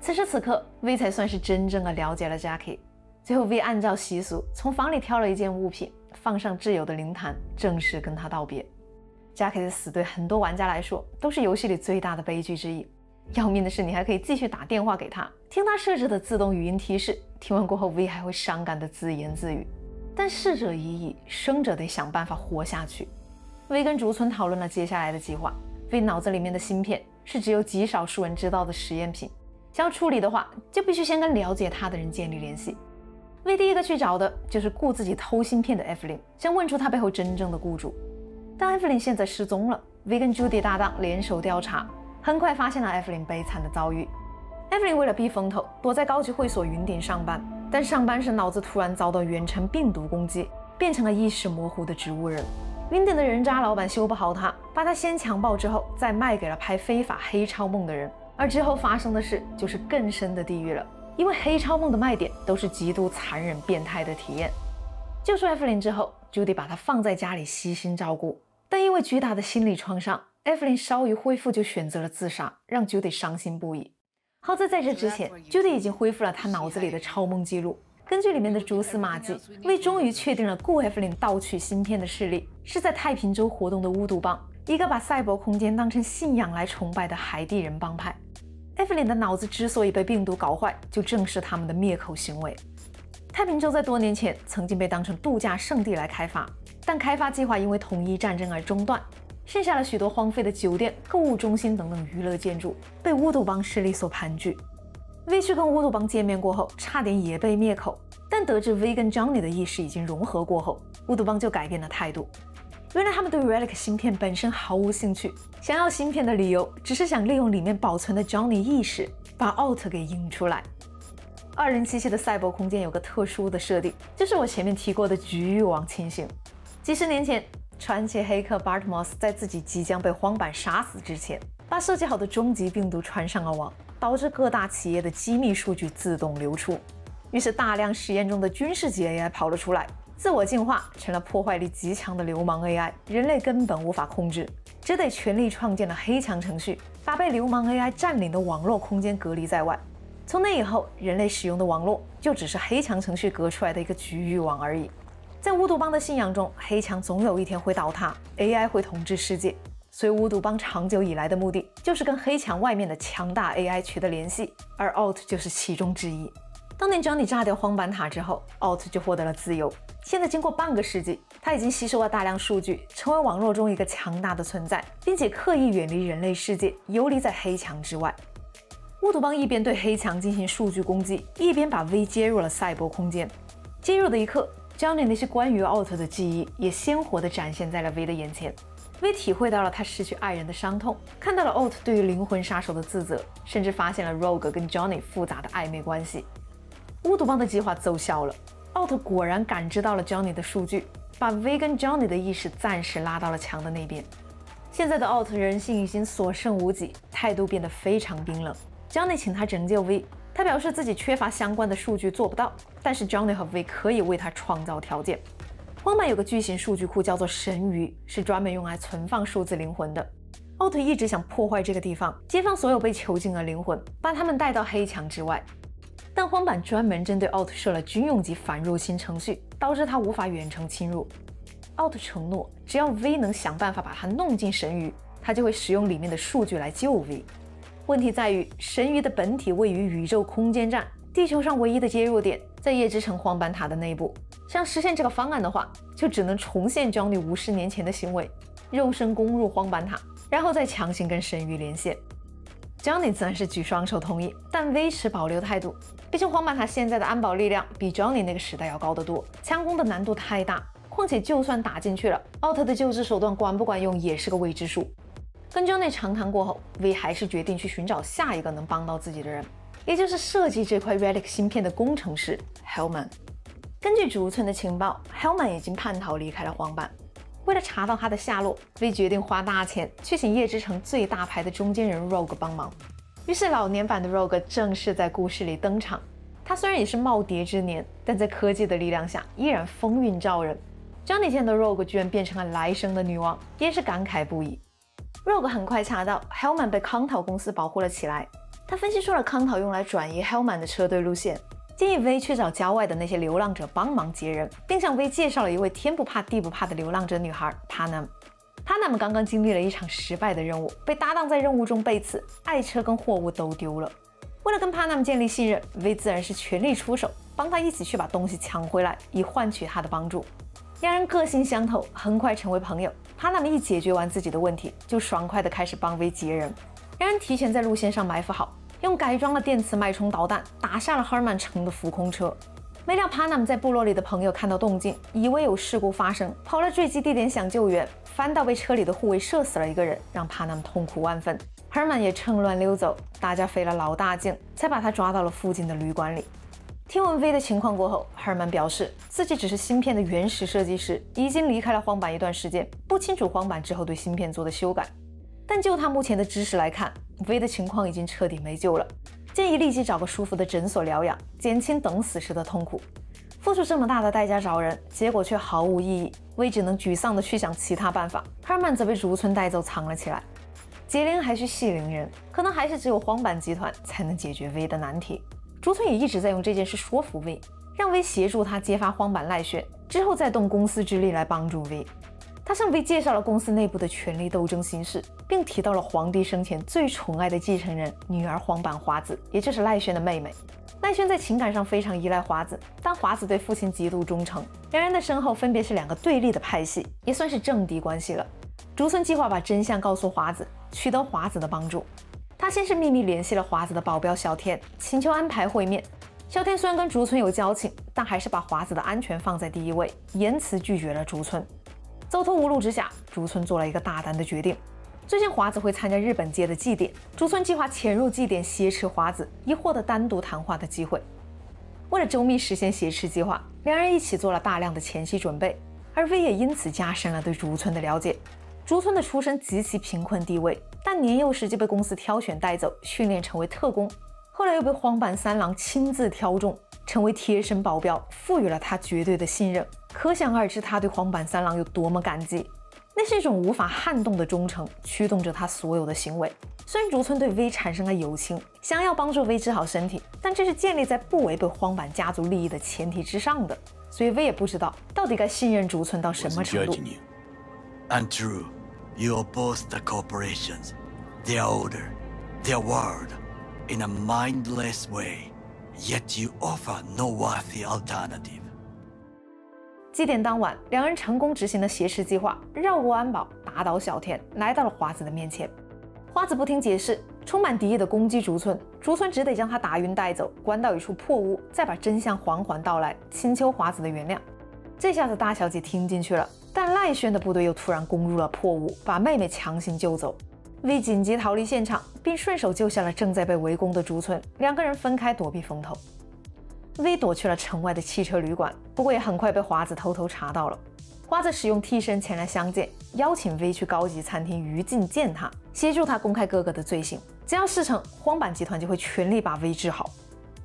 此时此刻，V 才算是真正的了解了 Jackie。最后，V 按照习俗从房里挑了一件物品，放上挚友的灵坛，正式跟他道别。Jackie 的死对很多玩家来说都是游戏里最大的悲剧之一。要命的是，你还可以继续打电话给他，听他设置的自动语音提示。听完过后，V 还会伤感的自言自语。但逝者已矣，生者得想办法活下去。威跟竹村讨论了接下来的计划。V 脑子里面的芯片是只有极少数人知道的实验品，想要处理的话，就必须先跟了解他的人建立联系。威第一个去找的就是雇自己偷芯片的 Evelyn，想问出他背后真正的雇主。但 Evelyn 现在失踪了威跟 Judy 搭档联手调查，很快发现了 Evelyn 悲惨的遭遇。Evelyn 为了避风头，躲在高级会所云顶上班。但上班时脑子突然遭到远程病毒攻击，变成了意识模糊的植物人。云顶的人渣老板修不好他，把他先强暴之后，再卖给了拍非法黑超梦的人。而之后发生的事就是更深的地狱了，因为黑超梦的卖点都是极度残忍变态的体验。救出艾弗琳之后，Judy 把他放在家里悉心照顾，但因为巨大的心理创伤，艾弗琳稍一恢复就选择了自杀，让 Judy 伤心不已。好在在这之前，Judy 已经恢复了他脑子里的超梦记录。根据里面的蛛丝马迹，V 终于确定了雇艾弗琳盗取芯片的势力是在太平洲活动的巫毒帮，一个把赛博空间当成信仰来崇拜的海地人帮派。艾弗琳的脑子之所以被病毒搞坏，就正是他们的灭口行为。太平洲在多年前曾经被当成度假胜地来开发，但开发计划因为统一战争而中断。剩下了许多荒废的酒店、购物中心等等娱乐建筑，被巫毒帮势力所盘踞。V 去跟巫毒帮见面过后，差点也被灭口，但得知 V 跟 Johnny 的意识已经融合过后，巫毒帮就改变了态度。原来他们对 Relic 芯片本身毫无兴趣，想要芯片的理由只是想利用里面保存的 Johnny 意识，把 Out 给引出来。二零七七的赛博空间有个特殊的设定，就是我前面提过的局域网情形。几十年前。传奇黑客 Bartmoss 在自己即将被荒坂杀死之前，把设计好的终极病毒传上了网，导致各大企业的机密数据自动流出。于是，大量实验中的军事级 AI 跑了出来，自我进化成了破坏力极强的流氓 AI，人类根本无法控制，只得全力创建了黑墙程序，把被流氓 AI 占领的网络空间隔离在外。从那以后，人类使用的网络就只是黑墙程序隔出来的一个局域网而已。在巫毒帮的信仰中，黑墙总有一天会倒塌，AI 会统治世界。所以巫毒帮长久以来的目的就是跟黑墙外面的强大 AI 取得联系，而 Alt 就是其中之一。当年 Johnny 炸掉荒坂塔之后，Alt 就获得了自由。现在经过半个世纪，他已经吸收了大量数据，成为网络中一个强大的存在，并且刻意远离人类世界，游离在黑墙之外。巫毒帮一边对黑墙进行数据攻击，一边把 V 接入了赛博空间。接入的一刻。Johnny 那些关于 Alt 的记忆也鲜活地展现在了 V 的眼前，V 体会到了他失去爱人的伤痛，看到了奥特对于灵魂杀手的自责，甚至发现了 Rogue 跟 Johnny 复杂的暧昧关系。巫毒帮的计划奏效了，奥特果然感知到了 Johnny 的数据，把 V 跟 Johnny 的意识暂时拉到了墙的那边。现在的奥特人性已经所剩无几，态度变得非常冰冷。Johnny 请他拯救 V，他表示自己缺乏相关的数据做不到，但是 Johnny 和 V 可以为他创造条件。荒坂有个巨型数据库叫做神鱼，是专门用来存放数字灵魂的。奥特一直想破坏这个地方，解放所有被囚禁的灵魂，把他们带到黑墙之外。但荒坂专门针对奥特设了军用级反入侵程序，导致他无法远程侵入。奥特承诺，只要 V 能想办法把他弄进神鱼，他就会使用里面的数据来救 V。问题在于，神鱼的本体位于宇宙空间站，地球上唯一的接入点在夜之城荒坂塔的内部。想实现这个方案的话，就只能重现 Johnny 五十年前的行为，肉身攻入荒坂塔，然后再强行跟神域连线。Johnny 自然是举双手同意，但 V 持保留态度。毕竟荒坂塔现在的安保力量比 Johnny 那个时代要高得多，强攻的难度太大。况且就算打进去了，奥特的救治手段管不管用也是个未知数。跟 Johnny 长谈过后，V 还是决定去寻找下一个能帮到自己的人，也就是设计这块 Relic 芯片的工程师 Hellman。根据竹村的情报，Hellman 已经叛逃离开了荒坂。为了查到他的下落，V 决定花大钱去请夜之城最大牌的中间人 Rogue 帮忙。于是老年版的 Rogue 正式在故事里登场。他虽然也是耄耋之年，但在科技的力量下依然风韵照人。Johnny 见到 Rogue 居然变成了来生的女王，也是感慨不已。Rogue 很快查到 Hellman 被康讨公司保护了起来。他分析出了康讨用来转移 Hellman 的车队路线。建议 V 去找郊外的那些流浪者帮忙接人，并向 V 介绍了一位天不怕地不怕的流浪者女孩 Panam。Panam 刚刚经历了一场失败的任务，被搭档在任务中被刺，爱车跟货物都丢了。为了跟 Pana 建立信任，V 自然是全力出手，帮他一起去把东西抢回来，以换取他的帮助。两人个性相投，很快成为朋友。Pana 一解决完自己的问题，就爽快的开始帮 V 接人。两人提前在路线上埋伏好。用改装了电磁脉冲导弹打下了赫尔曼城的浮空车，没料帕纳姆在部落里的朋友看到动静，以为有事故发生，跑了坠机地点想救援，翻到被车里的护卫射死了一个人，让帕纳姆痛苦万分。赫尔曼也趁乱溜走，大家费了老大劲才把他抓到了附近的旅馆里。听闻 V 的情况过后，赫尔曼表示自己只是芯片的原始设计师，已经离开了荒坂一段时间，不清楚荒坂之后对芯片做的修改。但就他目前的知识来看，V 的情况已经彻底没救了，建议立即找个舒服的诊所疗养，减轻等死时的痛苦。付出这么大的代价找人，结果却毫无意义，V 只能沮丧地去想其他办法。赫尔曼则被竹村带走藏了起来。解铃还需系铃人，可能还是只有荒坂集团才能解决 V 的难题。竹村也一直在用这件事说服 V，让 V 协助他揭发荒坂赖血，之后再动公司之力来帮助 V。他向被介绍了公司内部的权力斗争形式，并提到了皇帝生前最宠爱的继承人女儿黄板华子，也就是赖轩的妹妹。赖轩在情感上非常依赖华子，但华子对父亲极度忠诚，两人的身后分别是两个对立的派系，也算是政敌关系了。竹村计划把真相告诉华子，取得华子的帮助。他先是秘密联系了华子的保镖小天，请求安排会面。小天虽然跟竹村有交情，但还是把华子的安全放在第一位，严辞拒绝了竹村。走投无路之下，竹村做了一个大胆的决定。最近华子会参加日本街的祭典，竹村计划潜入祭典挟持华子，以获得单独谈话的机会。为了周密实现挟持计划，两人一起做了大量的前期准备，而威也因此加深了对竹村的了解。竹村的出身极其贫困地位，但年幼时就被公司挑选带走，训练成为特工，后来又被荒坂三郎亲自挑中。成为贴身保镖，赋予了他绝对的信任，可想而知他对黄坂三郎有多么感激。那是一种无法撼动的忠诚，驱动着他所有的行为。虽然竹村对 V 产生了友情，想要帮助 V 治好身体，但这是建立在不违背荒坂家族利益的前提之上的，所以 V 也不知道到底该信任竹村到什么程度。And true, you oppose the corporations, their order, their word, in a mindless way. Yet you offer no worthy alternative. 祭典当晚，两人成功执行了挟持计划，绕过安保，打倒小田，来到了华子的面前。花子不听解释，充满敌意的攻击竹村，竹村只得将他打晕带走，关到一处破屋，再把真相缓缓道来，请求华子的原谅。这下子大小姐听进去了，但赖轩的部队又突然攻入了破屋，把妹妹强行救走。为紧急逃离现场，并顺手救下了正在被围攻的竹村。两个人分开躲避风头。V 躲去了城外的汽车旅馆，不过也很快被华子偷偷查到了。华子使用替身前来相见，邀请 V 去高级餐厅余烬见他，协助他公开哥哥的罪行。只要事成，荒坂集团就会全力把 V 治好。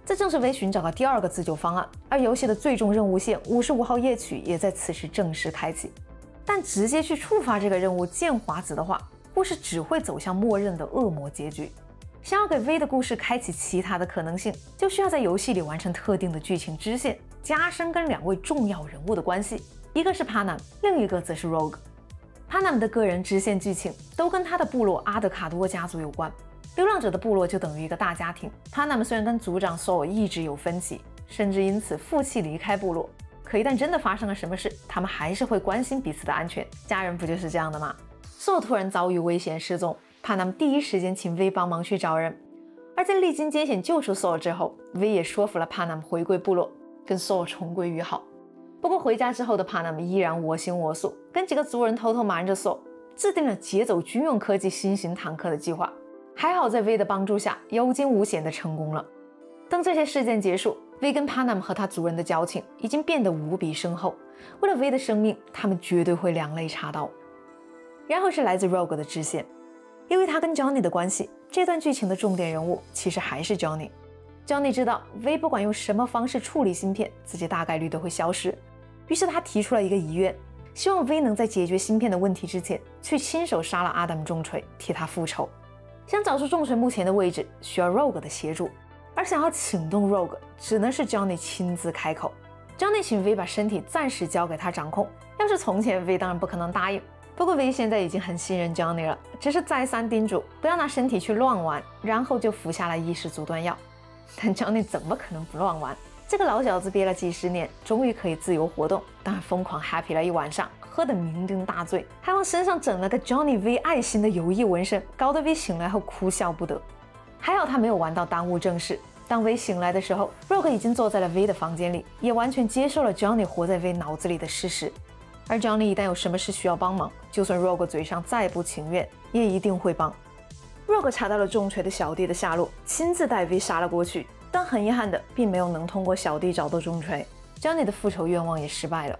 这正是 V 寻找的第二个自救方案，而游戏的最终任务线五十五号夜曲也在此时正式开启。但直接去触发这个任务见华子的话，故事只会走向默认的恶魔结局。想要给 V 的故事开启其他的可能性，就需要在游戏里完成特定的剧情支线，加深跟两位重要人物的关系，一个是 Panam，另一个则是 Rogue。Panam 的个人支线剧情都跟他的部落阿德卡多家族有关。流浪者的部落就等于一个大家庭。Panam 虽然跟族长 Saw 一直有分歧，甚至因此负气离开部落，可一旦真的发生了什么事，他们还是会关心彼此的安全。家人不就是这样的吗？Saw 突然遭遇危险失踪，Panam 第一时间请 V 帮忙去找人。而在历经艰险救出 Saul 之后，V 也说服了帕纳姆回归部落，跟 Saul 重归于好。不过回家之后的帕纳姆依然我行我素，跟几个族人偷偷瞒着 Saul，制定了劫走军用科技新型坦克的计划。还好，在 V 的帮助下，有惊无险的成功了。当这些事件结束，V 跟帕纳姆和他族人的交情已经变得无比深厚。为了 V 的生命，他们绝对会两肋插刀。然后是来自 Rogue 的支线，因为他跟 Johnny 的关系，这段剧情的重点人物其实还是 Johnny。Johnny 知道 V 不管用什么方式处理芯片，自己大概率都会消失。于是他提出了一个遗愿，希望 V 能在解决芯片的问题之前，去亲手杀了 Adam 重锤，替他复仇。想找出重锤目前的位置，需要 Rogue 的协助，而想要请动 Rogue，只能是 Johnny 亲自开口。Johnny 请 V 把身体暂时交给他掌控。要是从前，V 当然不可能答应。不过 V 现在已经很信任 Johnny 了，只是再三叮嘱不要拿身体去乱玩，然后就服下了意识阻断药。但 Johnny 怎么可能不乱玩？这个老小子憋了几十年，终于可以自由活动，当然疯狂 happy 了一晚上。喝得酩酊大醉，还往身上整了个 Johnny V 爱心的有意纹身，搞得 V 醒来后哭笑不得。还好他没有玩到耽误正事。当 V 醒来的时候，Rogue 已经坐在了 V 的房间里，也完全接受了 Johnny 活在 V 脑子里的事实。而 Johnny 一旦有什么事需要帮忙，就算 Rogue 嘴上再不情愿，也一定会帮。Rogue 查到了重锤的小弟的下落，亲自带 V 杀了过去，但很遗憾的，并没有能通过小弟找到重锤。Johnny 的复仇愿望也失败了。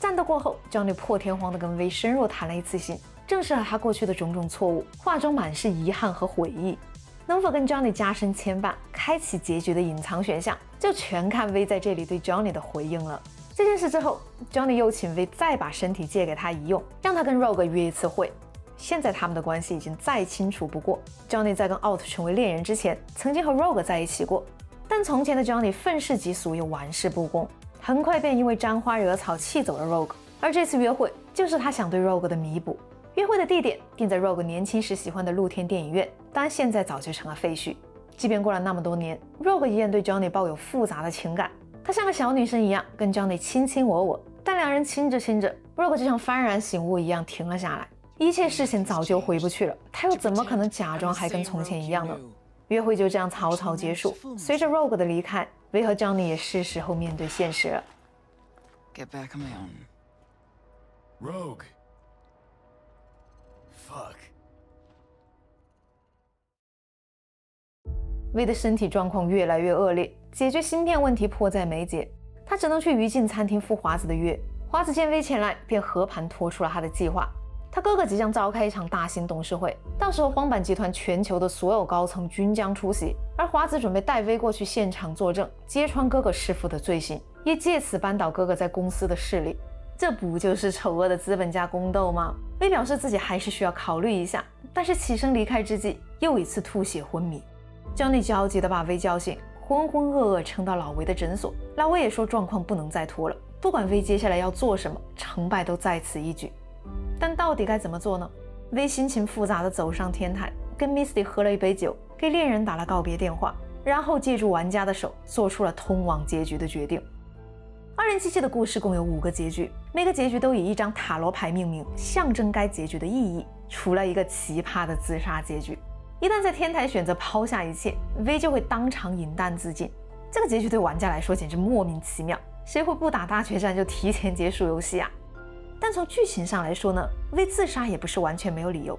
战斗过后，Johnny 破天荒地跟 V 深入谈了一次心，正视了他过去的种种错误，话中满是遗憾和悔意。能否跟 Johnny 加深牵绊，开启结局的隐藏选项，就全看 V 在这里对 Johnny 的回应了。这件事之后，Johnny 又请 V 再把身体借给他一用，让他跟 Rogue 约一次会。现在他们的关系已经再清楚不过。Johnny 在跟 Out 成为恋人之前，曾经和 Rogue 在一起过，但从前的 Johnny 愤世嫉俗又玩世不恭。很快便因为沾花惹草气走了 Rogue，而这次约会就是他想对 Rogue 的弥补。约会的地点定在 Rogue 年轻时喜欢的露天电影院，但现在早就成了废墟。即便过了那么多年，Rogue 依然对 Johnny 抱有复杂的情感。她像个小女生一样跟 Johnny 卿卿我我，但两人亲着亲着，Rogue 就像幡然醒悟一样停了下来。一切事情早就回不去了，他又怎么可能假装还跟从前一样呢？约会就这样草草结束。随着 Rogue 的离开。，V 和 Johnny 也是时候面对现实了？Get back on my own. Rogue. Fuck. V 的身体状况越来越恶劣，解决芯片问题迫在眉睫，他只能去于禁餐厅赴华子的约。华子见威前来，便和盘托出了他的计划。他哥哥即将召开一场大型董事会，到时候荒坂集团全球的所有高层均将出席。而华子准备带威过去现场作证，揭穿哥哥弑父的罪行，也借此扳倒哥哥在公司的势力。这不就是丑恶的资本家宫斗吗？威表示自己还是需要考虑一下，但是起身离开之际，又一次吐血昏迷。江内焦急地把威叫醒，浑浑噩噩撑到老维的诊所。老维也说状况不能再拖了，不管威接下来要做什么，成败都在此一举。但到底该怎么做呢？威心情复杂的走上天台，跟 Misty 喝了一杯酒，给恋人打了告别电话，然后借助玩家的手，做出了通往结局的决定。二人七七的故事共有五个结局，每个结局都以一张塔罗牌命名，象征该结局的意义。除了一个奇葩的自杀结局，一旦在天台选择抛下一切，，V 就会当场饮弹自尽。这个结局对玩家来说简直莫名其妙，谁会不打大决战就提前结束游戏啊？但从剧情上来说呢，，V 自杀也不是完全没有理由。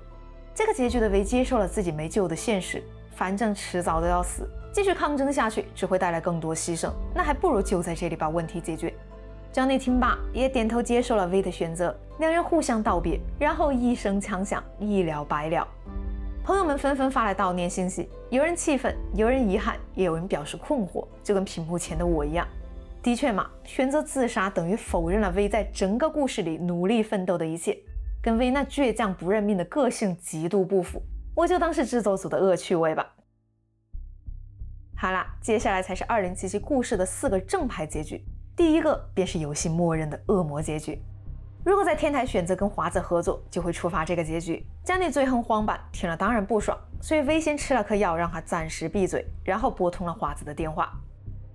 这个结局的 V 接受了自己没救的现实，反正迟早都要死，继续抗争下去只会带来更多牺牲，那还不如就在这里把问题解决。张内听罢也点头接受了 V 的选择，两人互相道别，然后一声枪响，一了百了。朋友们纷纷发来悼念信息，有人气愤，有人遗憾，也有人表示困惑，就跟屏幕前的我一样。的确嘛，选择自杀等于否认了 V 在整个故事里努力奋斗的一切，跟 V 那倔强不认命的个性极度不符。我就当是制作组的恶趣味吧。好啦，接下来才是二零七七故事的四个正牌结局，第一个便是游戏默认的恶魔结局。如果在天台选择跟华子合作，就会触发这个结局。江内最恨荒坂，听了当然不爽，所以 V 先吃了颗药，让他暂时闭嘴，然后拨通了华子的电话。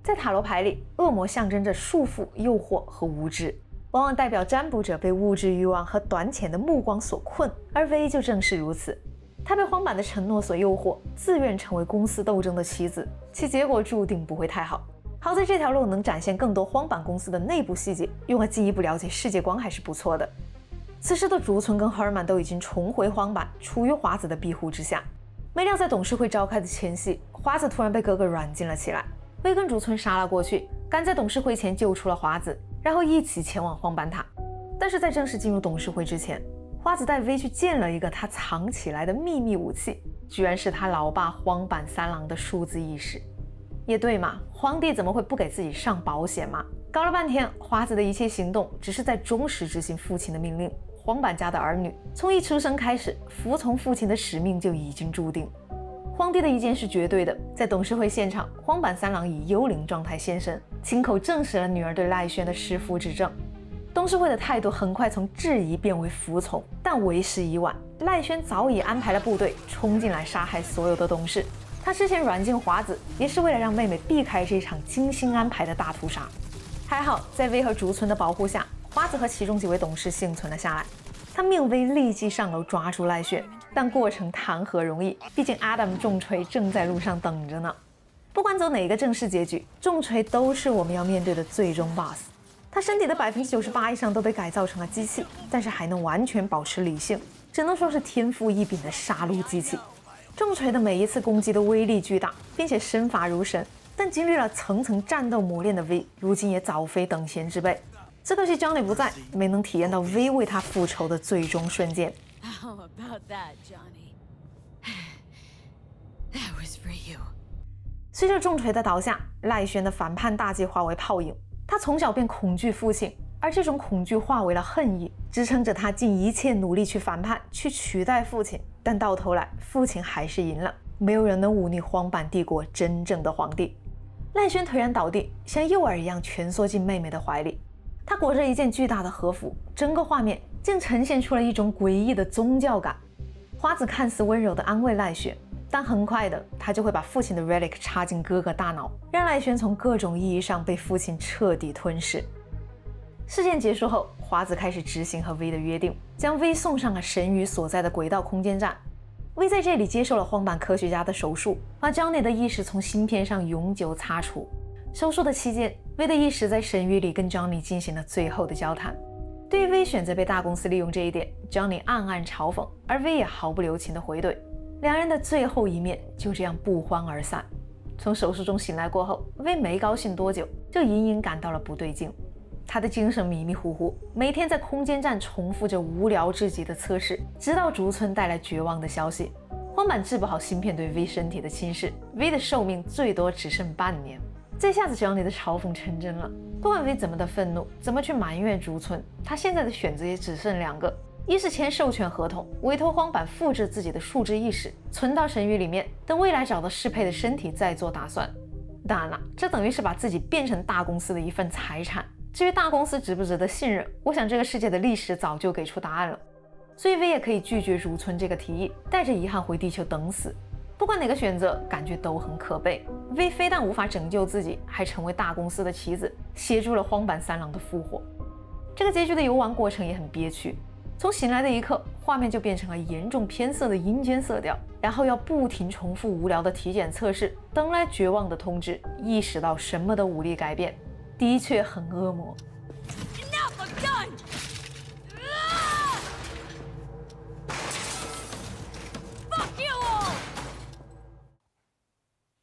在塔罗牌里，恶魔象征着束缚、诱惑和无知，往往代表占卜者被物质欲望和短浅的目光所困，而 V 就正是如此。他被荒坂的承诺所诱惑，自愿成为公司斗争的棋子，其结果注定不会太好。好在这条路能展现更多荒坂公司的内部细节，用来进一步了解世界观还是不错的。此时的竹村跟赫尔曼都已经重回荒坂，处于华子的庇护之下。没料在董事会召开的前夕，华子突然被哥哥软禁了起来。威根竹村杀了过去，赶在董事会前救出了华子，然后一起前往荒坂塔。但是在正式进入董事会之前，花子带威去见了一个他藏起来的秘密武器，居然是他老爸荒坂三郎的数字意识。也对嘛，皇帝怎么会不给自己上保险嘛？搞了半天，华子的一切行动只是在忠实执行父亲的命令。荒坂家的儿女从一出生开始，服从父亲的使命就已经注定。皇帝的意见是绝对的。在董事会现场，荒坂三郎以幽灵状态现身，亲口证实了女儿对赖轩的弑父之证。董事会的态度很快从质疑变为服从，但为时已晚。赖轩早已安排了部队冲进来杀害所有的董事。他之前软禁华子，也是为了让妹妹避开这场精心安排的大屠杀。还好，在威和竹村的保护下，华子和其中几位董事幸存了下来。他命威立即上楼抓住赖雪。但过程谈何容易？毕竟 Adam 重锤正在路上等着呢。不管走哪个正式结局，重锤都是我们要面对的最终 BOSS。他身体的百分之九十八以上都被改造成了机器，但是还能完全保持理性，只能说是天赋异禀的杀戮机器。重锤的每一次攻击都威力巨大，并且身法如神。但经历了层层战斗磨练的 V，如今也早非等闲之辈。只可惜 Johnny 不在，没能体验到 V 为他复仇的最终瞬间。<laughs> How about that, Johnny? <sighs> That was for you. 随着重锤的倒下，赖轩的反叛大计化为泡影。他从小便恐惧父亲，而这种恐惧化为了恨意，支撑着他尽一切努力去反叛，去取代父亲。但到头来，父亲还是赢了。没有人能忤逆荒坂帝国真正的皇帝。赖轩颓然倒地，像幼儿一样蜷缩进妹妹的怀里。他裹着一件巨大的和服，整个画面。竟呈现出了一种诡异的宗教感。花子看似温柔地安慰赖轩，但很快的，他就会把父亲的 relic 插进哥哥大脑，让赖轩从各种意义上被父亲彻底吞噬。事件结束后，华子开始执行和 V 的约定，将 V 送上了神宇所在的轨道空间站。V 在这里接受了荒坂科学家的手术，把 Johnny 的意识从芯片上永久擦除。手术的期间，V 的意识在神域里跟 Johnny 进行了最后的交谈。对于 V 选择被大公司利用这一点，Johnny 暗暗嘲讽，而 V 也毫不留情地回怼，两人的最后一面就这样不欢而散。从手术中醒来过后，V 没高兴多久，就隐隐感到了不对劲。他的精神迷迷糊糊，每天在空间站重复着无聊至极的测试，直到竹村带来绝望的消息：荒坂治不好芯片对 V 身体的侵蚀，V 的寿命最多只剩半年。这下子 Johnny 的嘲讽成真了。不管 V 怎么的愤怒，怎么去埋怨竹村，他现在的选择也只剩两个：一是签授权合同，委托荒坂复制自己的数值意识，存到神域里面，等未来找到适配的身体再做打算。当然了，这等于是把自己变成大公司的一份财产。至于大公司值不值得信任，我想这个世界的历史早就给出答案了。所以 V 也可以拒绝如村这个提议，带着遗憾回地球等死。不管哪个选择，感觉都很可悲。V 非但无法拯救自己，还成为大公司的棋子，协助了荒坂三郎的复活。这个结局的游玩过程也很憋屈。从醒来的一刻，画面就变成了严重偏色的阴间色调，然后要不停重复无聊的体检测试，等来绝望的通知，意识到什么都无力改变，的确很恶魔。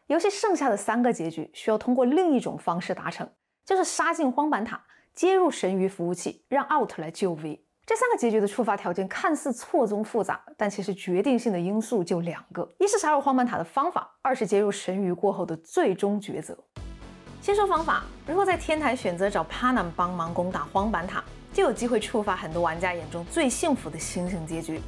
游戏剩下的三个结局需要通过另一种方式达成，就是杀进荒坂塔，接入神鱼服务器，让 Out 来救 V。这三个结局的触发条件看似错综复杂，但其实决定性的因素就两个：一是杀入荒坂塔的方法，二是接入神鱼过后的最终抉择。先说方法，如果在天台选择找帕南帮忙攻打荒坂塔，就有机会触发很多玩家眼中最幸福的星星结局。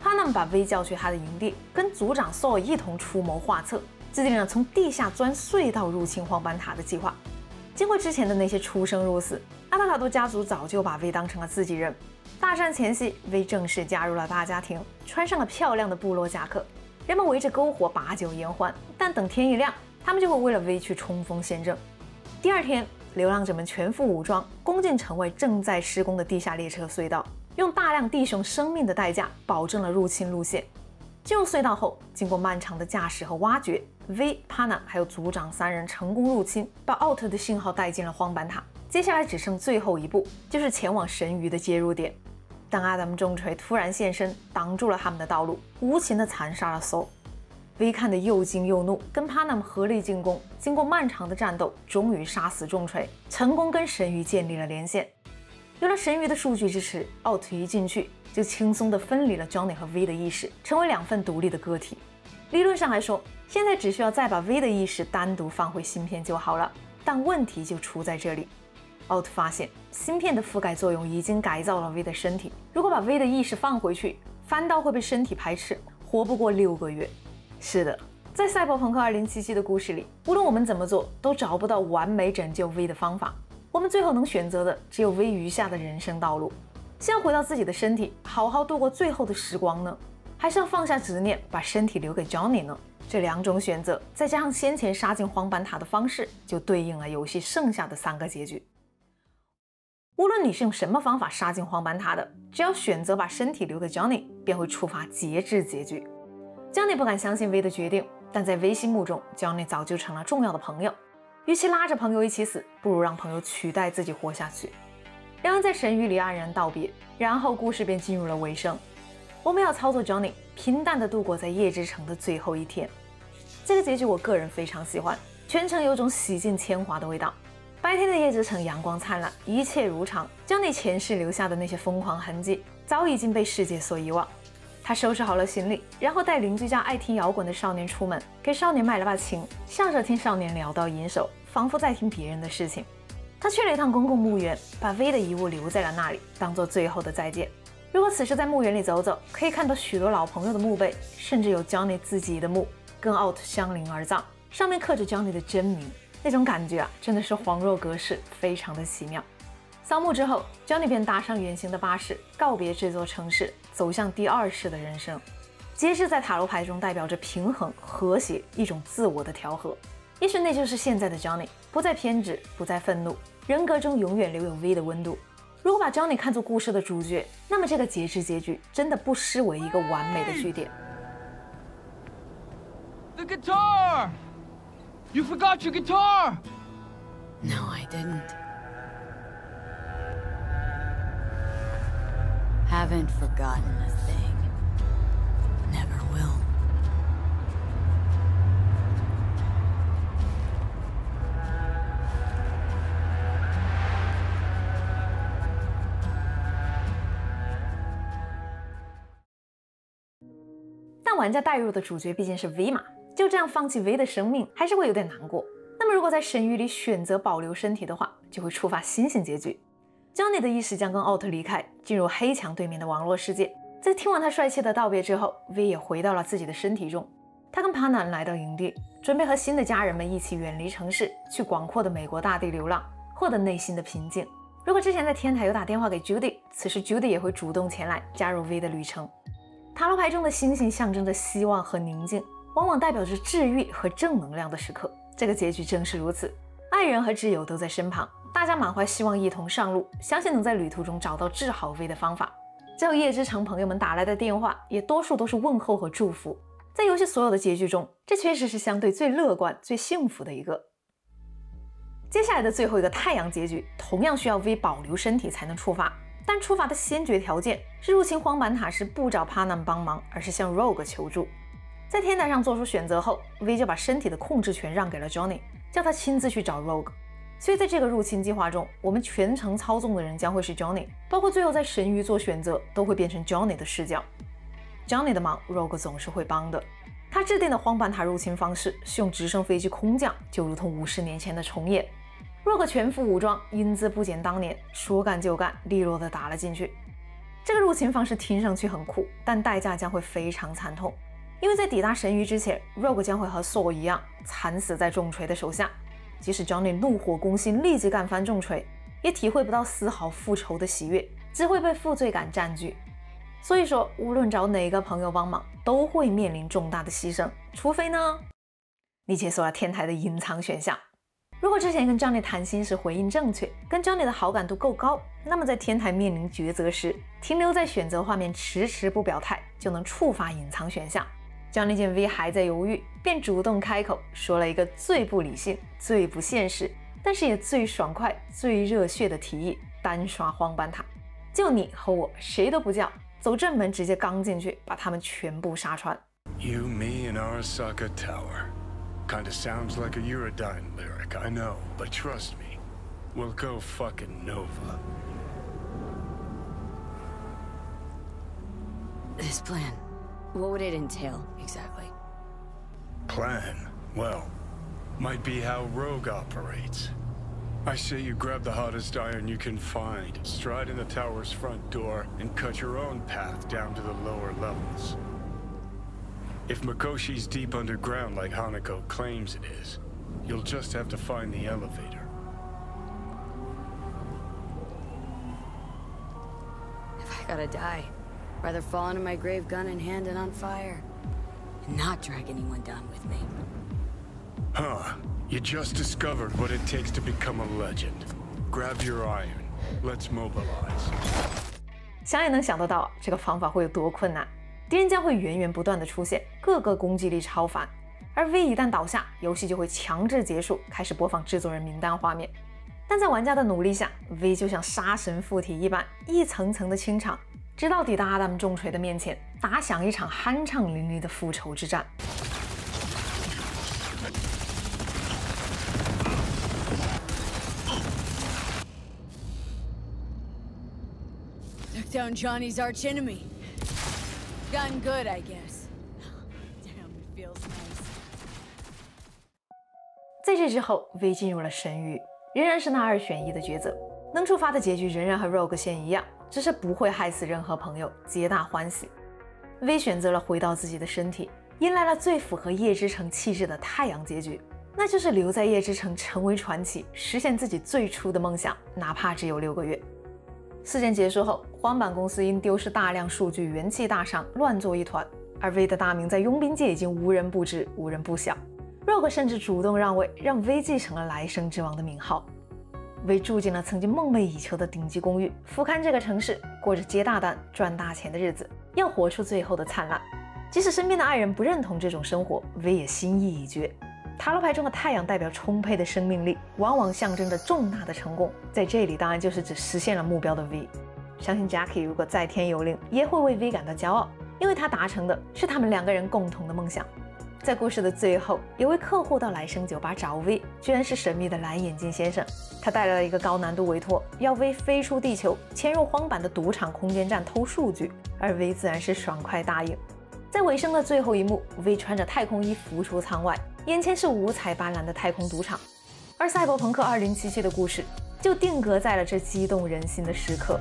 帕南把 V 叫去他的营地，跟族长 Saul 一同出谋划策，制定了从地下钻隧道入侵荒坂塔的计划。经过之前的那些出生入死，阿塔卡多家族早就把 V 当成了自己人。大战前夕，V 正式加入了大家庭，穿上了漂亮的部落夹克，人们围着篝火把酒言欢。但等天一亮，他们就会为了 V 去冲锋陷阵。第二天，流浪者们全副武装，攻进城外正在施工的地下列车隧道，用大量弟兄生命的代价保证了入侵路线。进入隧道后，经过漫长的驾驶和挖掘，V、Pana 还有组长三人成功入侵，把奥特的信号带进了荒坂塔。接下来只剩最后一步，就是前往神鱼的接入点。但阿达姆重锤突然现身，挡住了他们的道路，无情地残杀了 Soul。V 看得又惊又怒，跟 Panam 合力进攻。经过漫长的战斗，终于杀死重锤，成功跟神鱼建立了连线。有了神鱼的数据支持，奥特一进去就轻松地分离了 Johnny 和 V 的意识，成为两份独立的个体。理论上来说，现在只需要再把 V 的意识单独放回芯片就好了。但问题就出在这里，奥特发现芯片的覆盖作用已经改造了 V 的身体，如果把 V 的意识放回去，反倒会被身体排斥，活不过六个月。是的，在《赛博朋克2077》的故事里，无论我们怎么做，都找不到完美拯救 V 的方法。我们最后能选择的，只有 V 余下的人生道路：先回到自己的身体，好好度过最后的时光呢，还是要放下执念，把身体留给 Johnny 呢？这两种选择，再加上先前杀进荒坂塔的方式，就对应了游戏剩下的三个结局。无论你是用什么方法杀进荒坂塔的，只要选择把身体留给 Johnny，便会触发节制结局。Johnny 不敢相信 V 的决定，但在 V 心目中，Johnny 早就成了重要的朋友。与其拉着朋友一起死，不如让朋友取代自己活下去。两人在神域里黯然道别，然后故事便进入了尾声。我们要操作 Johnny，平淡的度过在夜之城的最后一天。这个结局我个人非常喜欢，全程有种洗尽铅华的味道。白天的夜之城阳光灿烂，一切如常。Johnny 前世留下的那些疯狂痕迹，早已经被世界所遗忘。他收拾好了行李，然后带邻居家爱听摇滚的少年出门，给少年买了把琴，笑着听少年聊到银手，仿佛在听别人的事情。他去了一趟公共墓园，把 V 的遗物留在了那里，当做最后的再见。如果此时在墓园里走走，可以看到许多老朋友的墓碑，甚至有 Johnny 自己的墓跟 Out 相邻而葬，上面刻着 Johnny 的真名，那种感觉啊，真的是恍若隔世，非常的奇妙。扫墓之后，Johnny 便搭上远行的巴士，告别这座城市，走向第二世的人生。节制在塔罗牌中代表着平衡、和谐，一种自我的调和。也许那就是现在的 Johnny，不再偏执，不再愤怒，人格中永远留有 V 的温度。如果把 Johnny 看作故事的主角，那么这个节制结局真的不失为一个完美的句点。The guitar! You forgot your guitar! No, I didn't. Haven't forgotten a thing. Never will. 但玩家带入的主角毕竟是 V 嘛，就这样放弃 V 的生命，还是会有点难过。那么如果在神域里选择保留身体的话，就会触发星星结局。Johnny 的意识将跟奥特离开，进入黑墙对面的网络世界。在听完他帅气的道别之后，V 也回到了自己的身体中。他跟帕南来到营地，准备和新的家人们一起远离城市，去广阔的美国大地流浪，获得内心的平静。如果之前在天台有打电话给 Judy，此时 Judy 也会主动前来加入 V 的旅程。塔罗牌中的星星象征着希望和宁静，往往代表着治愈和正能量的时刻。这个结局正是如此，爱人和挚友都在身旁。大家满怀希望，一同上路，相信能在旅途中找到治好 V 的方法。最后，夜之城朋友们打来的电话，也多数都是问候和祝福。在游戏所有的结局中，这确实是相对最乐观、最幸福的一个。接下来的最后一个太阳结局，同样需要 V 保留身体才能触发，但触发的先决条件是入侵荒坂塔时不找帕南帮忙，而是向 Rogue 求助。在天台上做出选择后，V 就把身体的控制权让给了 Johnny，叫他亲自去找 Rogue。所以在这个入侵计划中，我们全程操纵的人将会是 Johnny，包括最后在神鱼做选择都会变成 Johnny 的视角。Johnny 的忙，Rogue 总是会帮的。他制定的荒坂塔入侵方式是用直升飞机空降，就如同五十年前的重演。Rogue 全副武装，英姿不减当年，说干就干，利落的打了进去。这个入侵方式听上去很酷，但代价将会非常惨痛，因为在抵达神域之前，Rogue 将会和 Saul 一样惨死在重锤的手下。即使 Johnny 怒火攻心，立即干翻重锤，也体会不到丝毫复仇的喜悦，只会被负罪感占据。所以说，无论找哪个朋友帮忙，都会面临重大的牺牲。除非呢，你解锁了天台的隐藏选项。如果之前跟 Johnny 谈心时回应正确，跟 Johnny 的好感度够高，那么在天台面临抉择时，停留在选择画面迟迟不表态，就能触发隐藏选项。Johnny 见 V 还在犹豫，便主动开口说了一个最不理性、最不现实，但是也最爽快、最热血的提议：单刷荒坂塔，就你和我谁都不叫，走正门直接刚进去，把他们全部杀穿。You, me, and Arasaka Tower. Kinda sounds like a Eurodyne lyric, I know, but trust me, we'll go fucking Nova. This plan, what would it entail, exactly? Plan? Well, might be how Rogue operates. I say you grab the hottest iron you can find, stride in the tower's front door, and cut your own path down to the lower levels. If Makoshi's deep underground like Hanako claims it is, you'll just have to find the elevator. If I gotta die, rather fall into my grave gun in hand and on fire. And not drag anyone down with me. Huh. You just discovered what it takes to become a legend. Grab your iron. Let's mobilize. 想也能想得到这个方法会有多困难，敌人将会源源不断的出现，各个攻击力超凡。而 V 一旦倒下，游戏就会强制结束，开始播放制作人名单画面。但在玩家的努力下，V 就像杀神附体一般，一层层的清场，直到抵达阿达姆重锤的面前，打响一场酣畅淋漓的复仇之战。Took down Johnny's arch enemy. Gotten good, I guess. Damn, it feels nice. 在这之后，V 进入了神域，仍然是那二选一的抉择，能触发的结局仍然和 Rogue 线一样，只是不会害死任何朋友，皆大欢喜。V 选择了回到自己的身体，迎来了最符合夜之城气质的太阳结局，那就是留在夜之城成为传奇，实现自己最初的梦想，哪怕只有六个月。事件结束后，荒坂公司因丢失大量数据，元气大伤，乱作一团。而 V 的大名在佣兵界已经无人不知，无人不晓。Rogue 甚至主动让位，让 V 继承了来生之王的名号。V 住进了曾经梦寐以求的顶级公寓，俯瞰这个城市，过着接大单、赚大钱的日子，要活出最后的灿烂。即使身边的爱人不认同这种生活，V 也心意已决。塔罗牌中的太阳代表充沛的生命力，往往象征着重大的成功。在这里，当然就是指实现了目标的 V。相信 Jackie 如果在天有灵，也会为 V 感到骄傲，因为他达成的是他们两个人共同的梦想。在故事的最后，有位客户到来生酒吧找 V，居然是神秘的蓝眼镜先生。他带来了一个高难度委托，要 V 飞出地球，潜入荒坂的赌场空间站偷数据，而 V 自然是爽快答应。在尾声的最后一幕，V 穿着太空衣浮出舱外，眼前是五彩斑斓的太空赌场，而《赛博朋克2077》的故事就定格在了这激动人心的时刻。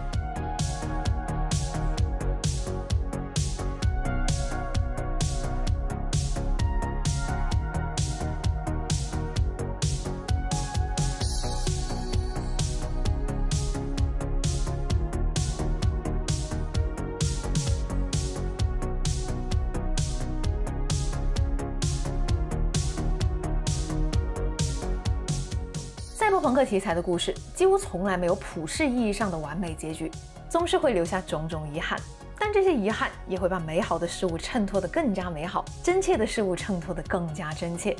题材的故事几乎从来没有普世意义上的完美结局，总是会留下种种遗憾。但这些遗憾也会把美好的事物衬托得更加美好，真切的事物衬托得更加真切。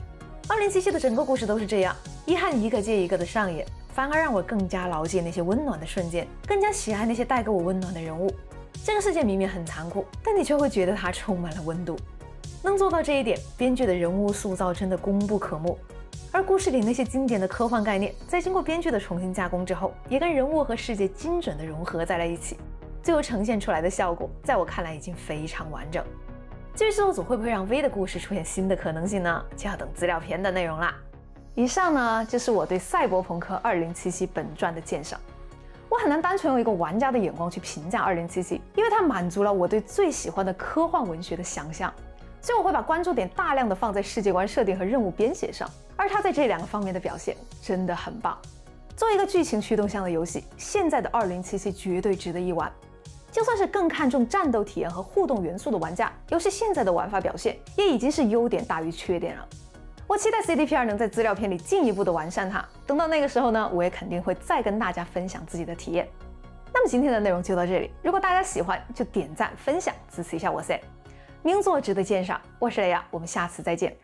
二零七七的整个故事都是这样，遗憾一个接一个的上演，反而让我更加牢记那些温暖的瞬间，更加喜爱那些带给我温暖的人物。这个世界明明很残酷，但你却会觉得它充满了温度。能做到这一点，编剧的人物塑造真的功不可没。而故事里那些经典的科幻概念，在经过编剧的重新加工之后，也跟人物和世界精准的融合在了一起，最后呈现出来的效果，在我看来已经非常完整。至于制作组会不会让 V 的故事出现新的可能性呢？就要等资料片的内容啦。以上呢，就是我对《赛博朋克2077》本传的鉴赏。我很难单纯用一个玩家的眼光去评价《2077》，因为它满足了我对最喜欢的科幻文学的想象，所以我会把关注点大量的放在世界观设定和任务编写上。而它在这两个方面的表现真的很棒。作为一个剧情驱动向的游戏，现在的2077绝对值得一玩。就算是更看重战斗体验和互动元素的玩家，游戏现在的玩法表现也已经是优点大于缺点了。我期待 CDPR 能在资料片里进一步的完善它。等到那个时候呢，我也肯定会再跟大家分享自己的体验。那么今天的内容就到这里，如果大家喜欢，就点赞分享支持一下我噻。名作值得鉴赏，我是雷亚，我们下次再见。